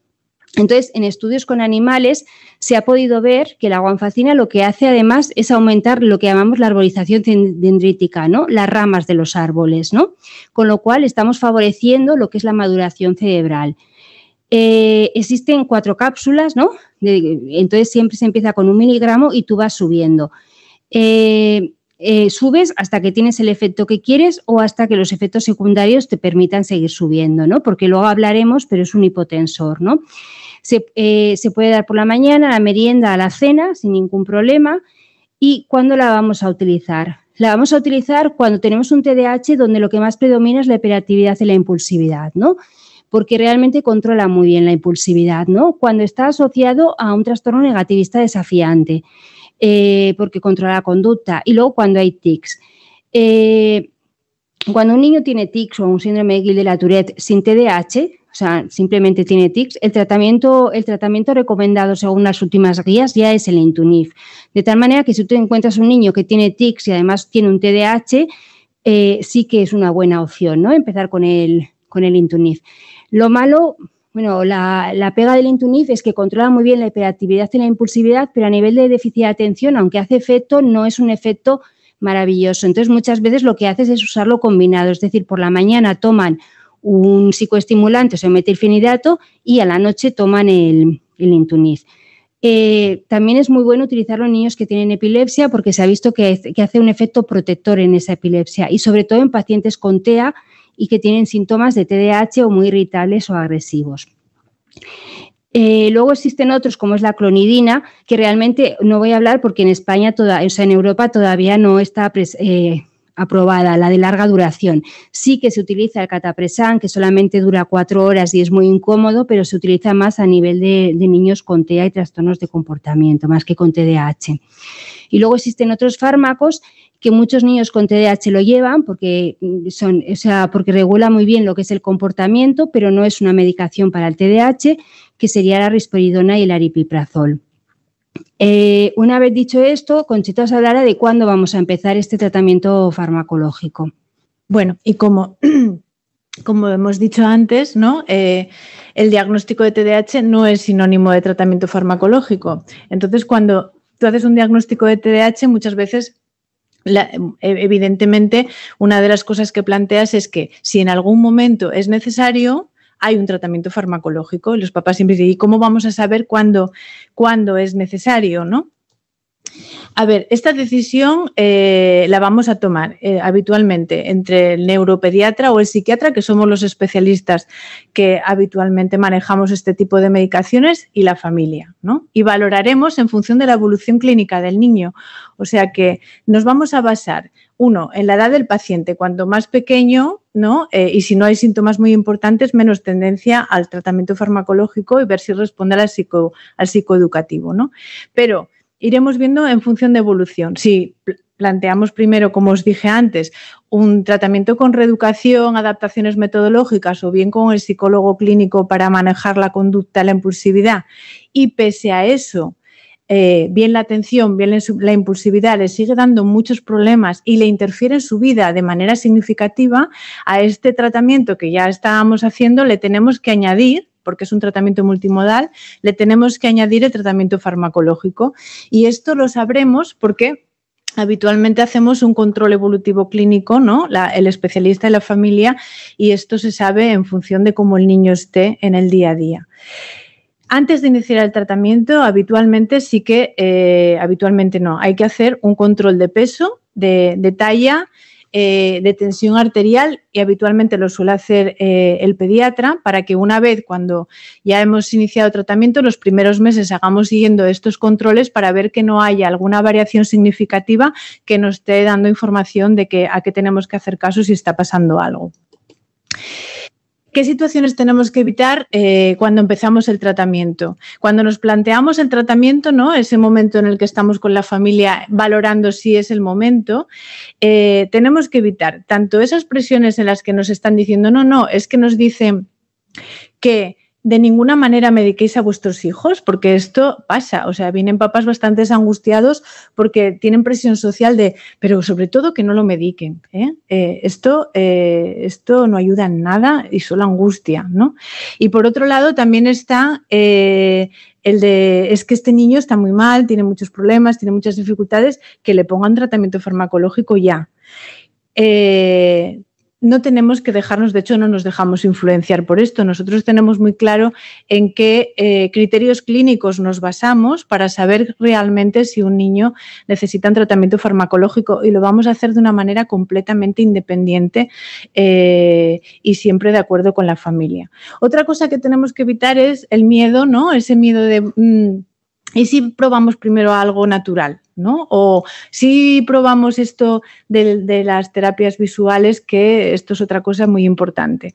Entonces, en estudios con animales se ha podido ver que la guanfacina lo que hace además es aumentar lo que llamamos la arborización dendrítica, ¿no? Las ramas de los árboles, ¿no? Con lo cual estamos favoreciendo lo que es la maduración cerebral. Eh, existen cuatro cápsulas, ¿no? entonces siempre se empieza con un miligramo y tú vas subiendo. Eh, eh, subes hasta que tienes el efecto que quieres o hasta que los efectos secundarios te permitan seguir subiendo, ¿no? Porque luego hablaremos, pero es un hipotensor, ¿no? Se, se puede dar por la mañana, la merienda, a la cena, sin ningún problema. ¿Y cuándo la vamos a utilizar? La vamos a utilizar cuando tenemos un TDAH donde lo que más predomina es la hiperactividad y la impulsividad, ¿no? porque realmente controla muy bien la impulsividad, ¿no? Cuando está asociado a un trastorno negativista desafiante, eh, porque controla la conducta, y luego cuando hay tics. Eh, cuando un niño tiene tics o un síndrome de la Tourette sin TDAH, sea, simplemente tiene tics, el tratamiento, el tratamiento recomendado según las últimas guías ya es el Intunif. De tal manera que si tú encuentras un niño que tiene tics y además tiene un TDAH, eh, sí que es una buena opción, ¿no? Empezar con el, con el Intunif. Lo malo, Bueno, la, pega del Intunif es que controla muy bien la hiperactividad y la impulsividad, pero a nivel de déficit de atención, aunque hace efecto, no es un efecto maravilloso. Entonces, muchas veces lo que haces es usarlo combinado, es decir, por la mañana toman un psicoestimulante, o sea, metilfenidato, y a la noche toman el, el eh, también es muy bueno utilizarlo en niños que tienen epilepsia porque se ha visto que, que, hace un efecto protector en esa epilepsia y sobre todo en pacientes con TEA y que tienen síntomas de TDAH o muy irritables o agresivos. Eh, luego existen otros como es la clonidina, que realmente no voy a hablar porque en España, toda, o sea, en Europa todavía no está eh, aprobada, la de larga duración. Sí que se utiliza el catapresan, que solamente dura cuatro horas y es muy incómodo, pero se utiliza más a nivel de, de niños con TEA y trastornos de comportamiento, más que con TDAH. Y luego existen otros fármacos que muchos niños con TDAH lo llevan porque, son, o sea, porque regula muy bien lo que es el comportamiento, pero no es una medicación para el TDAH, que sería la risperidona y el aripiprazol. Eh, una vez dicho esto, Conchita os hablará de cuándo vamos a empezar este tratamiento farmacológico. Bueno, y como, como hemos dicho antes, ¿no? Eh, el diagnóstico de TDAH no es sinónimo de tratamiento farmacológico. Entonces, cuando tú haces un diagnóstico de TDAH, muchas veces evidentemente, una de las cosas que planteas es que si en algún momento es necesario, hay un tratamiento farmacológico. Los papás siempre ¿y cómo vamos a saber cuándo, cuándo es necesario? ¿no? A ver, esta decisión eh, la vamos a tomar eh, habitualmente entre el neuropediatra o el psiquiatra, que somos los especialistas que habitualmente manejamos este tipo de medicaciones, y la familia, ¿no? Y valoraremos en función de la evolución clínica del niño. O sea que nos vamos a basar, uno, en la edad del paciente. Cuanto más pequeño, ¿no? Eh, y si no hay síntomas muy importantes, menos tendencia al tratamiento farmacológico y ver si responde al, psico, al psicoeducativo, ¿no? Pero iremos viendo en función de evolución. Si planteamos primero, como os dije antes, un tratamiento con reeducación, adaptaciones metodológicas o bien con el psicólogo clínico para manejar la conducta, la impulsividad, y pese a eso, eh, bien la atención, bien la impulsividad le sigue dando muchos problemas y le interfiere en su vida de manera significativa, a este tratamiento que ya estábamos haciendo le tenemos que añadir porque es un tratamiento multimodal, le tenemos que añadir el tratamiento farmacológico. Y esto lo sabremos porque habitualmente hacemos un control evolutivo clínico, ¿no? el especialista de la familia, y esto se sabe en función de cómo el niño esté en el día a día. Antes de iniciar el tratamiento, habitualmente sí que, eh, habitualmente no, hay que hacer un control de peso, de talla eh, de tensión arterial y habitualmente lo suele hacer eh, el pediatra para que una vez cuando ya hemos iniciado tratamiento, los primeros meses hagamos siguiendo estos controles para ver que no haya alguna variación significativa que nos esté dando información de que a qué tenemos que hacer caso si está pasando algo. ¿Qué situaciones tenemos que evitar eh, cuando empezamos el tratamiento? Cuando nos planteamos el tratamiento, ¿no? Ese momento en el que estamos con la familia valorando si es el momento, eh, tenemos que evitar tanto esas presiones en las que nos están diciendo, no, no, es que nos dicen que de ninguna manera mediquéis a vuestros hijos, porque esto pasa. O sea, vienen papás bastante angustiados porque tienen presión social de, pero sobre todo que no lo mediquen. ¿eh? Eh, esto, eh, esto no ayuda en nada y solo angustia, ¿no? Y por otro lado, también está el de, es que este niño está muy mal, tiene muchos problemas, tiene muchas dificultades, que le pongan tratamiento farmacológico ya no tenemos que dejarnos, de hecho no nos dejamos influenciar por esto. Nosotros tenemos muy claro en qué eh, criterios clínicos nos basamos para saber realmente si un niño necesita un tratamiento farmacológico y lo vamos a hacer de una manera completamente independiente eh, y siempre de acuerdo con la familia. Otra cosa que tenemos que evitar es el miedo, ¿no? Ese miedo de... Mm, ¿Y si probamos primero algo natural? ¿no? O si probamos esto de, las terapias visuales, que esto es otra cosa muy importante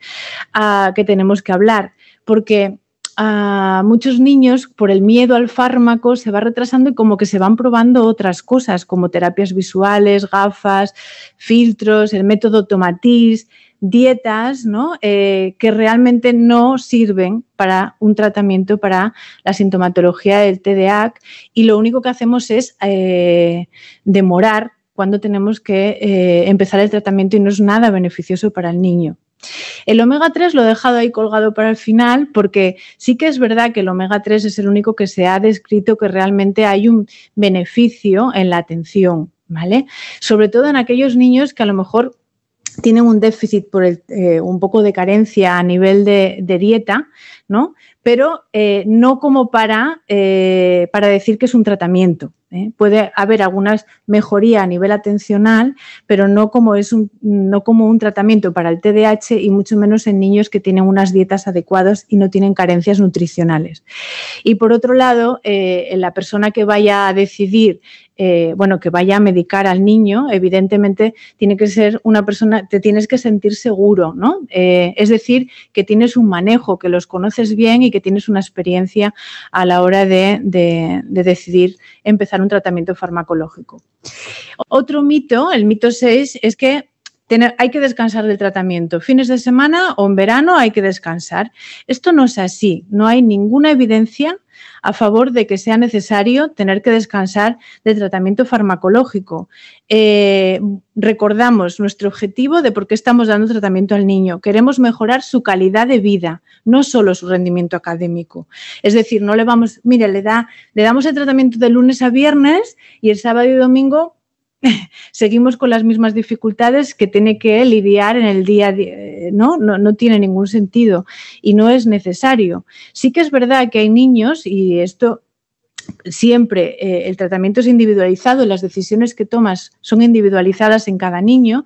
ah, que tenemos que hablar, porque a ah, muchos niños, por el miedo al fármaco, se va retrasando y como que se van probando otras cosas, como terapias visuales, gafas, filtros, el método Tomatis, dietas ¿no? Eh, que realmente no sirven para un tratamiento para la sintomatología del TDAH y lo único que hacemos es eh, demorar cuando tenemos que eh, empezar el tratamiento y no es nada beneficioso para el niño. El omega 3 lo he dejado ahí colgado para el final porque sí que es verdad que el omega 3 es el único que se ha descrito que realmente hay un beneficio en la atención, ¿vale? Sobre todo en aquellos niños que a lo mejor tienen un déficit por eh, un poco de carencia a nivel de, dieta, ¿no? Pero eh, no como para, eh, para decir que es un tratamiento. Puede haber algunas mejoría a nivel atencional, pero no como, es un, no como un tratamiento para el TDAH y mucho menos en niños que tienen unas dietas adecuadas y no tienen carencias nutricionales. Y por otro lado, la persona que vaya a decidir eh, bueno, que vaya a medicar al niño, evidentemente tiene que ser una persona, te tienes que sentir seguro, ¿no? Eh, es decir, que tienes un manejo, que los conoces bien y que tienes una experiencia a la hora de, decidir empezar un tratamiento farmacológico. Otro mito, el mito 6, es que hay que descansar del tratamiento. Fines de semana o en verano hay que descansar. Esto no es así. No hay ninguna evidencia a favor de que sea necesario tener que descansar del tratamiento farmacológico. Eh, recordamos nuestro objetivo de por qué estamos dando tratamiento al niño. Queremos mejorar su calidad de vida, no solo su rendimiento académico. Es decir, no le vamos, mire, le, da, le damos el tratamiento de lunes a viernes y el sábado y domingo seguimos con las mismas dificultades que tiene que lidiar en el día a día, ¿no? ¿no? No tiene ningún sentido y no es necesario. Sí que es verdad que hay niños, y esto siempre eh, el tratamiento es individualizado, las decisiones que tomas son individualizadas en cada niño.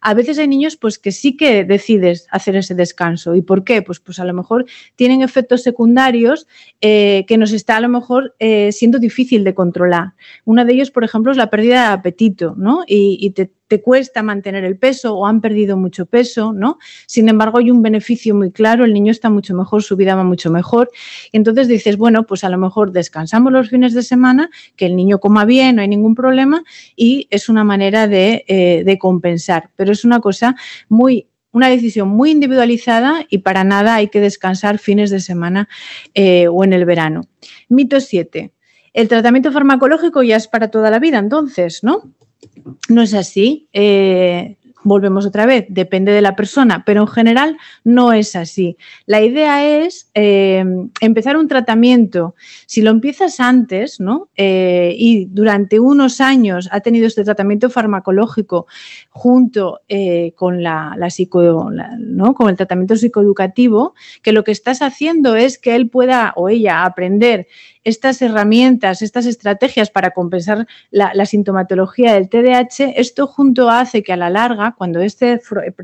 A veces hay niños pues que sí que decides hacer ese descanso. ¿Y por qué? Pues, pues a lo mejor tienen efectos secundarios eh, que nos está a lo mejor eh, siendo difícil de controlar. Uno de ellos, por ejemplo, es la pérdida de apetito, ¿no? Y, y te, te cuesta mantener el peso o han perdido mucho peso, ¿no? Sin embargo, hay un beneficio muy claro, el niño está mucho mejor, su vida va mucho mejor. Y entonces dices, bueno, pues a lo mejor descansamos los fines de semana, que el niño coma bien, no hay ningún problema, y es una manera de, eh, compensar. Pero es una cosa muy una decisión muy individualizada y para nada hay que descansar fines de semana eh, o en el verano. Mito 7. El tratamiento farmacológico ya es para toda la vida, entonces, ¿no? No es así. Eh, volvemos otra vez, depende de la persona, pero en general no es así. La idea es eh, empezar un tratamiento. Si lo empiezas antes, ¿no? Eh, y durante unos años ha tenido este tratamiento farmacológico junto con la, ¿no? con el tratamiento psicoeducativo, que lo que estás haciendo es que él pueda o ella aprender estas herramientas, estas estrategias para compensar la, sintomatología del TDAH, esto junto hace que a la larga, cuando este,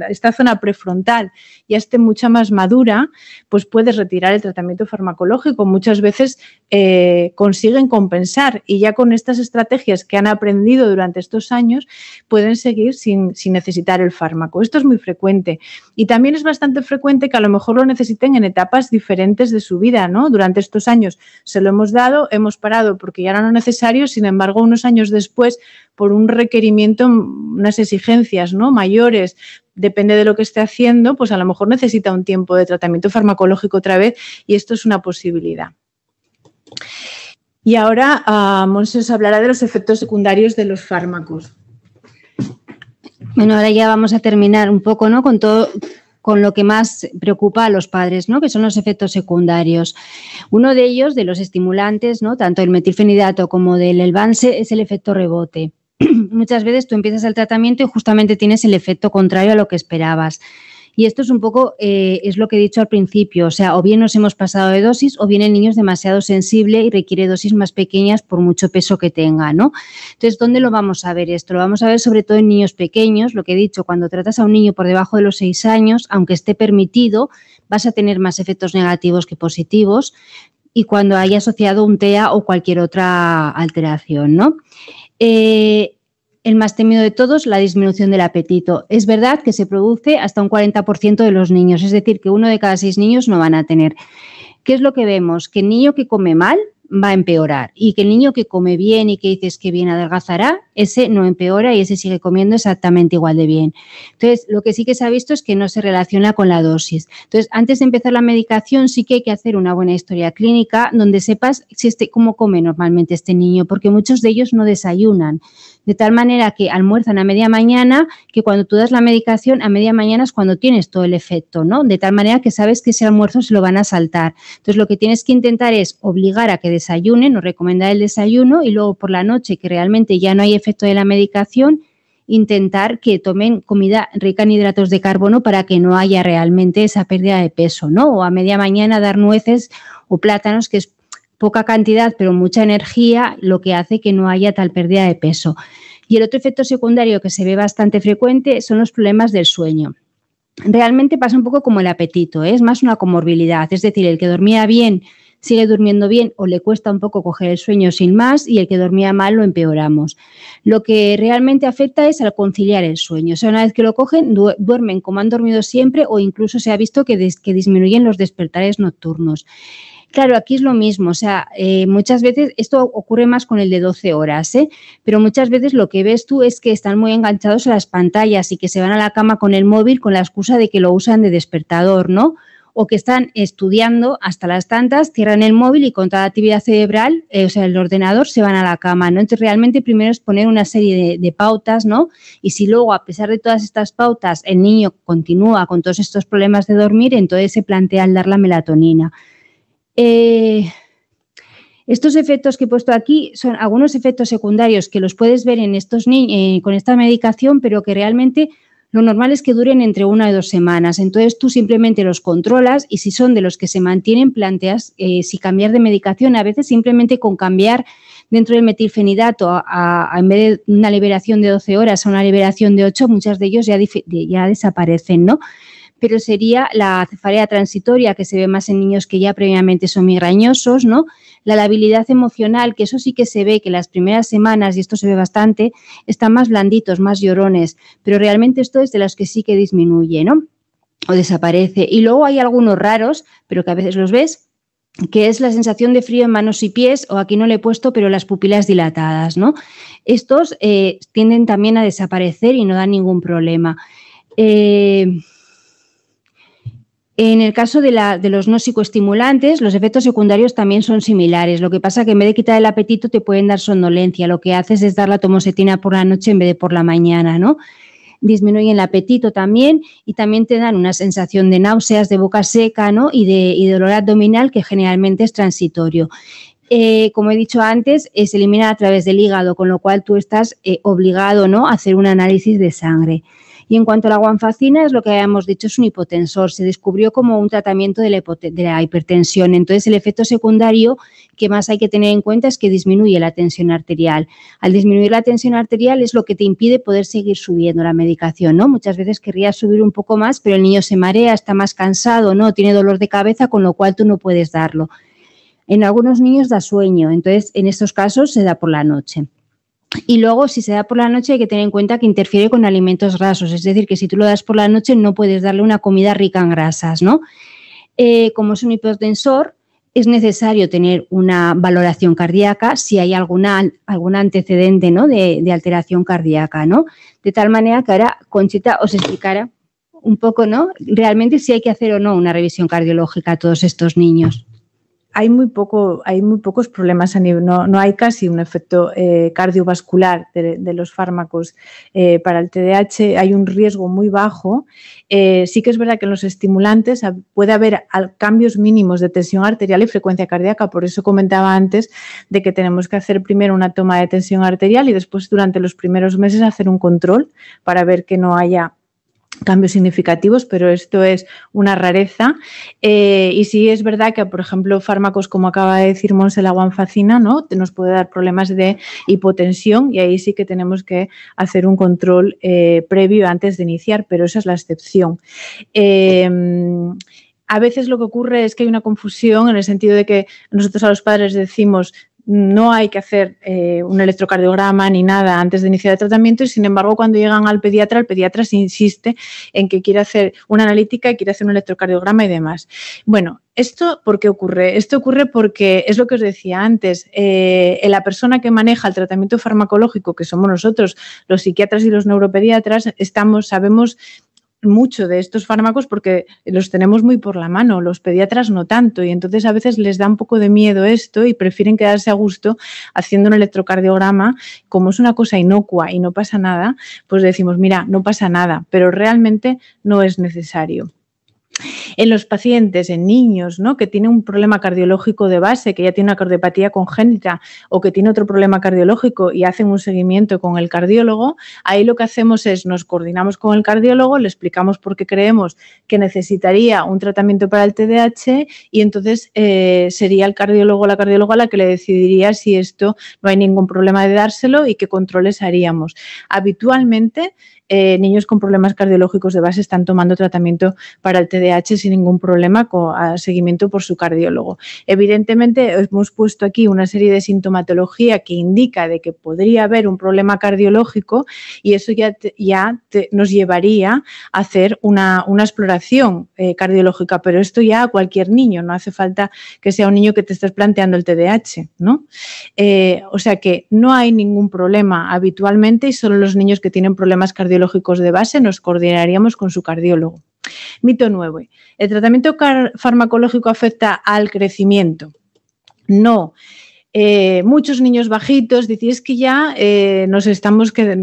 esta zona prefrontal ya esté mucha más madura, pues puedes retirar el tratamiento farmacológico. Muchas veces eh, consiguen compensar y ya con estas estrategias que han aprendido durante estos años pueden seguir sin, sin necesitar el fármaco. Esto es muy frecuente y también es bastante frecuente que a lo mejor lo necesiten en etapas diferentes de su vida, ¿no? Durante estos años se lo hemos dado, hemos parado porque ya era no necesario, sin embargo, unos años después, por un requerimiento, unas exigencias ¿no? mayores, depende de lo que esté haciendo, pues a lo mejor necesita un tiempo de tratamiento farmacológico otra vez y esto es una posibilidad. Y ahora uh, Monse hablará de los efectos secundarios de los fármacos. Bueno, ahora ya vamos a terminar un poco ¿no? con todo, con lo que más preocupa a los padres, ¿no? que son los efectos secundarios. Uno de ellos, de los estimulantes, ¿no? tanto el metilfenidato como del Elvanse, es el efecto rebote. Muchas veces tú empiezas el tratamiento y justamente tienes el efecto contrario a lo que esperabas. Y esto es un poco, eh, es lo que he dicho al principio, o sea, o bien nos hemos pasado de dosis o bien el niño es demasiado sensible y requiere dosis más pequeñas por mucho peso que tenga, ¿no? Entonces, ¿dónde lo vamos a ver esto? Lo vamos a ver sobre todo en niños pequeños, lo que he dicho, cuando tratas a un niño por debajo de los seis años, aunque esté permitido, vas a tener más efectos negativos que positivos y cuando haya asociado un TEA o cualquier otra alteración, ¿no? Eh, el más temido de todos, la disminución del apetito. Es verdad que se produce hasta un 40% de los niños, es decir, que uno de cada seis niños no van a tener. ¿Qué es lo que vemos? Que el niño que come mal va a empeorar y que el niño que come bien y que dices que bien adelgazará, ese no empeora y ese sigue comiendo exactamente igual de bien. Entonces, lo que sí que se ha visto es que no se relaciona con la dosis. Entonces, antes de empezar la medicación, sí que hay que hacer una buena historia clínica donde sepas si este, cómo come normalmente este niño, porque muchos de ellos no desayunan de tal manera que almuerzan a media mañana, que cuando tú das la medicación a media mañana es cuando tienes todo el efecto, ¿no? De tal manera que sabes que ese almuerzo se lo van a saltar. Entonces, lo que tienes que intentar es obligar a que desayunen o recomendar el desayuno y luego por la noche, que realmente ya no hay efecto de la medicación, intentar que tomen comida rica en hidratos de carbono para que no haya realmente esa pérdida de peso, ¿no? O a media mañana dar nueces o plátanos, que es poca cantidad pero mucha energía, lo que hace que no haya tal pérdida de peso. Y el otro efecto secundario que se ve bastante frecuente son los problemas del sueño. Realmente pasa un poco como el apetito, ¿eh? es más una comorbilidad, es decir, el que dormía bien sigue durmiendo bien o le cuesta un poco coger el sueño sin más y el que dormía mal lo empeoramos. Lo que realmente afecta es al conciliar el sueño. O sea, una vez que lo cogen, duermen como han dormido siempre o incluso se ha visto que, que disminuyen los despertares nocturnos. Claro, aquí es lo mismo, o sea, eh, muchas veces esto ocurre más con el de 12 horas, ¿eh? pero muchas veces lo que ves tú es que están muy enganchados a las pantallas y que se van a la cama con el móvil con la excusa de que lo usan de despertador, ¿no? O que están estudiando hasta las tantas, cierran el móvil y con toda actividad cerebral, eh, o sea, el ordenador, se van a la cama, ¿no? Entonces, realmente primero es poner una serie de, pautas, ¿no? Y si luego, a pesar de todas estas pautas, el niño continúa con todos estos problemas de dormir, entonces se plantea el dar la melatonina. Eh, estos efectos que he puesto aquí son algunos efectos secundarios que los puedes ver en estos niños con esta medicación, pero que realmente lo normal es que duren entre una y dos semanas. Entonces tú simplemente los controlas y si son de los que se mantienen, planteas eh, si cambiar de medicación. A veces simplemente con cambiar dentro del metilfenidato a, en vez de una liberación de 12 horas a una liberación de 8, muchas de ellos ya, ya desaparecen, ¿no? Pero sería la cefalea transitoria, que se ve más en niños que ya previamente son migrañosos, ¿no? La labilidad emocional, que eso sí que se ve que las primeras semanas, y esto se ve bastante, están más blanditos, más llorones, pero realmente esto es de los que sí que disminuye, ¿no? O desaparece. Y luego hay algunos raros, pero que a veces los ves, que es la sensación de frío en manos y pies, o aquí no le he puesto, pero las pupilas dilatadas, ¿no? Estos eh, tienden también a desaparecer y no dan ningún problema. Eh, en el caso de, los no psicoestimulantes, los efectos secundarios también son similares. Lo que pasa es que en vez de quitar el apetito te pueden dar somnolencia. Lo que haces es dar la tomosetina por la noche en vez de por la mañana, ¿no? Disminuyen el apetito también y también te dan una sensación de náuseas, de boca seca, ¿no? Y de, dolor abdominal que generalmente es transitorio. Eh, como he dicho antes, se elimina a través del hígado, con lo cual tú estás eh, obligado ¿no? a hacer un análisis de sangre. Y en cuanto a la guanfacina, es lo que habíamos dicho, es un hipotensor. Se descubrió como un tratamiento de la, hipertensión. Entonces, el efecto secundario que más hay que tener en cuenta es que disminuye la tensión arterial. Al disminuir la tensión arterial es lo que te impide poder seguir subiendo la medicación, ¿no? Muchas veces querrías subir un poco más, pero el niño se marea, está más cansado, ¿no? Tiene dolor de cabeza, con lo cual tú no puedes darlo. En algunos niños da sueño, entonces en estos casos se da por la noche. Y luego, si se da por la noche, hay que tener en cuenta que interfiere con alimentos grasos, es decir, que si tú lo das por la noche no puedes darle una comida rica en grasas, ¿no? Eh, como es un hipotensor, es necesario tener una valoración cardíaca si hay algún antecedente ¿no? de, de, alteración cardíaca, ¿no? De tal manera que ahora Conchita os explicará un poco, ¿no? Realmente si hay que hacer o no una revisión cardiológica a todos estos niños hay muy, poco, hay muy pocos problemas a nivel, no, no hay casi un efecto eh, cardiovascular de, los fármacos eh, para el TDAH, hay un riesgo muy bajo. Eh, sí que es verdad que en los estimulantes puede haber cambios mínimos de tensión arterial y frecuencia cardíaca, por eso comentaba antes de que tenemos que hacer primero una toma de tensión arterial y después durante los primeros meses hacer un control para ver que no haya cambios significativos, pero esto es una rareza. Eh, y sí es verdad que, por ejemplo, fármacos como acaba de decir Monse, la guanfacina, ¿no? nos puede dar problemas de hipotensión y ahí sí que tenemos que hacer un control eh, previo antes de iniciar, pero esa es la excepción. Em, a veces lo que ocurre es que hay una confusión en el sentido de que nosotros a los padres decimos no hay que hacer eh, un electrocardiograma ni nada antes de iniciar el tratamiento y sin embargo cuando llegan al pediatra, el pediatra se insiste en que quiere hacer una analítica y quiere hacer un electrocardiograma y demás. Bueno, ¿Esto por qué ocurre? Esto ocurre porque es lo que os decía antes, eh, la persona que maneja el tratamiento farmacológico, que somos nosotros, los psiquiatras y los neuropediatras, estamos, sabemos mucho de estos fármacos porque los tenemos muy por la mano, los pediatras no tanto, y entonces a veces les da un poco de miedo esto y prefieren quedarse a gusto haciendo un electrocardiograma, como es una cosa inocua y no pasa nada, pues decimos, mira, no pasa nada, pero realmente no es necesario en los pacientes, en niños, ¿no? que tienen un problema cardiológico de base, que ya tiene una cardiopatía congénita o que tiene otro problema cardiológico y hacen un seguimiento con el cardiólogo, ahí lo que hacemos es nos coordinamos con el cardiólogo, le explicamos por qué creemos que necesitaría un tratamiento para el TDAH y entonces eh, sería el cardiólogo o la cardióloga la que le decidiría si esto no hay ningún problema de dárselo y qué controles haríamos. Habitualmente eh, niños con problemas cardiológicos de base están tomando tratamiento para el TDAH sin ningún problema, con seguimiento por su cardiólogo. Evidentemente, hemos puesto aquí una serie de sintomatología que indica de que podría haber un problema cardiológico y eso ya, ya nos llevaría a hacer una, exploración eh, cardiológica, pero esto ya a cualquier niño, no hace falta que sea un niño que te estés planteando el TDAH, ¿no? Eh, o sea que no hay ningún problema habitualmente y solo los niños que tienen problemas cardiológicos de base, nos coordinaríamos con su cardiólogo. Mito 9. ¿El tratamiento farmacológico afecta al crecimiento? No. Eh, muchos niños bajitos, decís que ya eh, nos estamos que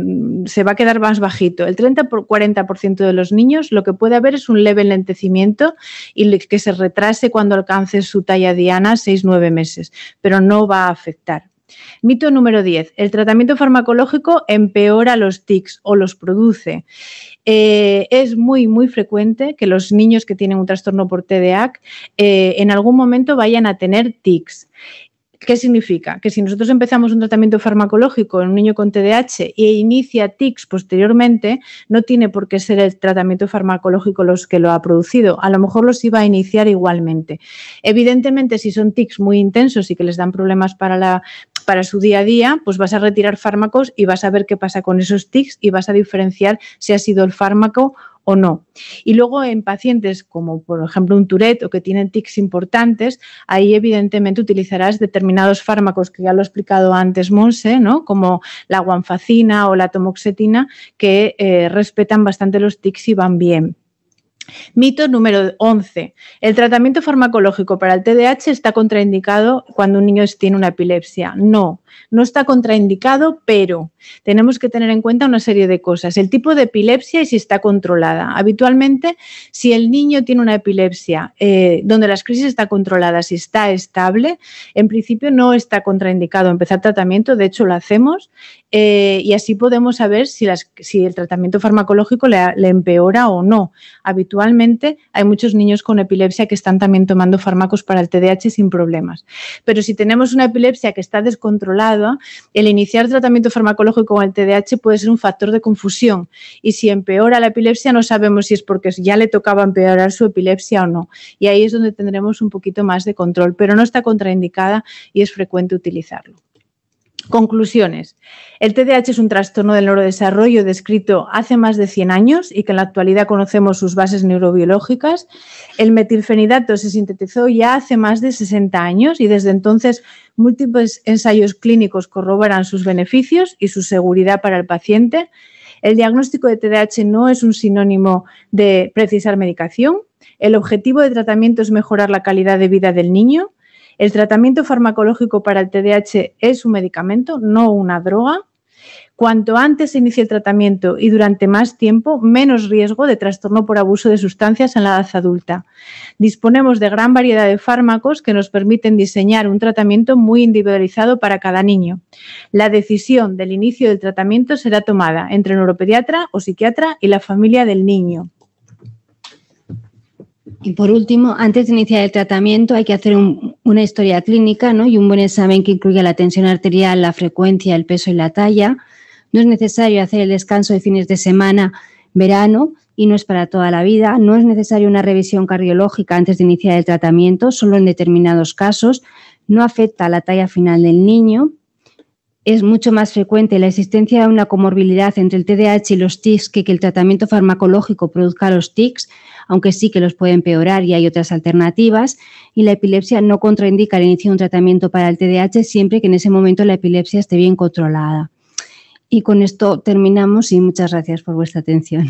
se va a quedar más bajito. El 30 por 40% de los niños lo que puede haber es un leve lentecimiento y que se retrase cuando alcance su talla diana 6-9 meses, pero no va a afectar. Mito número 10. El tratamiento farmacológico empeora los tics o los produce. Eh, es muy, muy frecuente que los niños que tienen un trastorno por TDAH eh, en algún momento vayan a tener tics. ¿Qué significa? Que si nosotros empezamos un tratamiento farmacológico en un niño con TDAH e inicia tics posteriormente, no tiene por qué ser el tratamiento farmacológico los que lo ha producido. A lo mejor los iba a iniciar igualmente. Evidentemente, si son tics muy intensos y que les dan problemas para la para su día a día, pues vas a retirar fármacos y vas a ver qué pasa con esos tics y vas a diferenciar si ha sido el fármaco o no. Y luego en pacientes como por ejemplo un Tourette o que tienen tics importantes, ahí evidentemente utilizarás determinados fármacos que ya lo he explicado antes Monse, ¿no? como la guanfacina o la tomoxetina, que eh, respetan bastante los tics y van bien. Mito número 11. El tratamiento farmacológico para el TDAH está contraindicado cuando un niño tiene una epilepsia. No, no está contraindicado, pero tenemos que tener en cuenta una serie de cosas. El tipo de epilepsia y si está controlada. Habitualmente, si el niño tiene una epilepsia eh, donde las crisis están controladas y está estable, en principio no está contraindicado empezar tratamiento, de hecho lo hacemos, eh, y así podemos saber si, el tratamiento farmacológico le, le empeora o no. Habitualmente hay muchos niños con epilepsia que están también tomando fármacos para el TDAH sin problemas. Pero si tenemos una epilepsia que está descontrolada, el iniciar tratamiento farmacológico con el TDAH puede ser un factor de confusión. Y si empeora la epilepsia, no sabemos si es porque ya le tocaba empeorar su epilepsia o no. Y ahí es donde tendremos un poquito más de control, pero no está contraindicada y es frecuente utilizarlo. Conclusiones. El TDAH es un trastorno del neurodesarrollo descrito hace más de 100 años y que en la actualidad conocemos sus bases neurobiológicas. El metilfenidato se sintetizó ya hace más de 60 años y desde entonces múltiples ensayos clínicos corroboran sus beneficios y su seguridad para el paciente. El diagnóstico de TDAH no es un sinónimo de precisar medicación. El objetivo de tratamiento es mejorar la calidad de vida del niño el tratamiento farmacológico para el TDAH es un medicamento, no una droga. Cuanto antes se inicie el tratamiento y durante más tiempo, menos riesgo de trastorno por abuso de sustancias en la edad adulta. Disponemos de gran variedad de fármacos que nos permiten diseñar un tratamiento muy individualizado para cada niño. La decisión del inicio del tratamiento será tomada entre el neuropediatra o psiquiatra y la familia del niño. Y por último, antes de iniciar el tratamiento hay que hacer una historia clínica ¿no? y un buen examen que incluya la tensión arterial, la frecuencia, el peso y la talla. No es necesario hacer el descanso de fines de semana, verano, y no es para toda la vida. No es necesaria una revisión cardiológica antes de iniciar el tratamiento, solo en determinados casos. No afecta a la talla final del niño. es mucho más frecuente la existencia de una comorbilidad entre el TDAH y los tics que que el tratamiento farmacológico produzca los tics, aunque sí que los puede empeorar y hay otras alternativas. Y la epilepsia no contraindica el inicio de un tratamiento para el TDAH siempre que en ese momento la epilepsia esté bien controlada. Y con esto terminamos y muchas gracias por vuestra atención.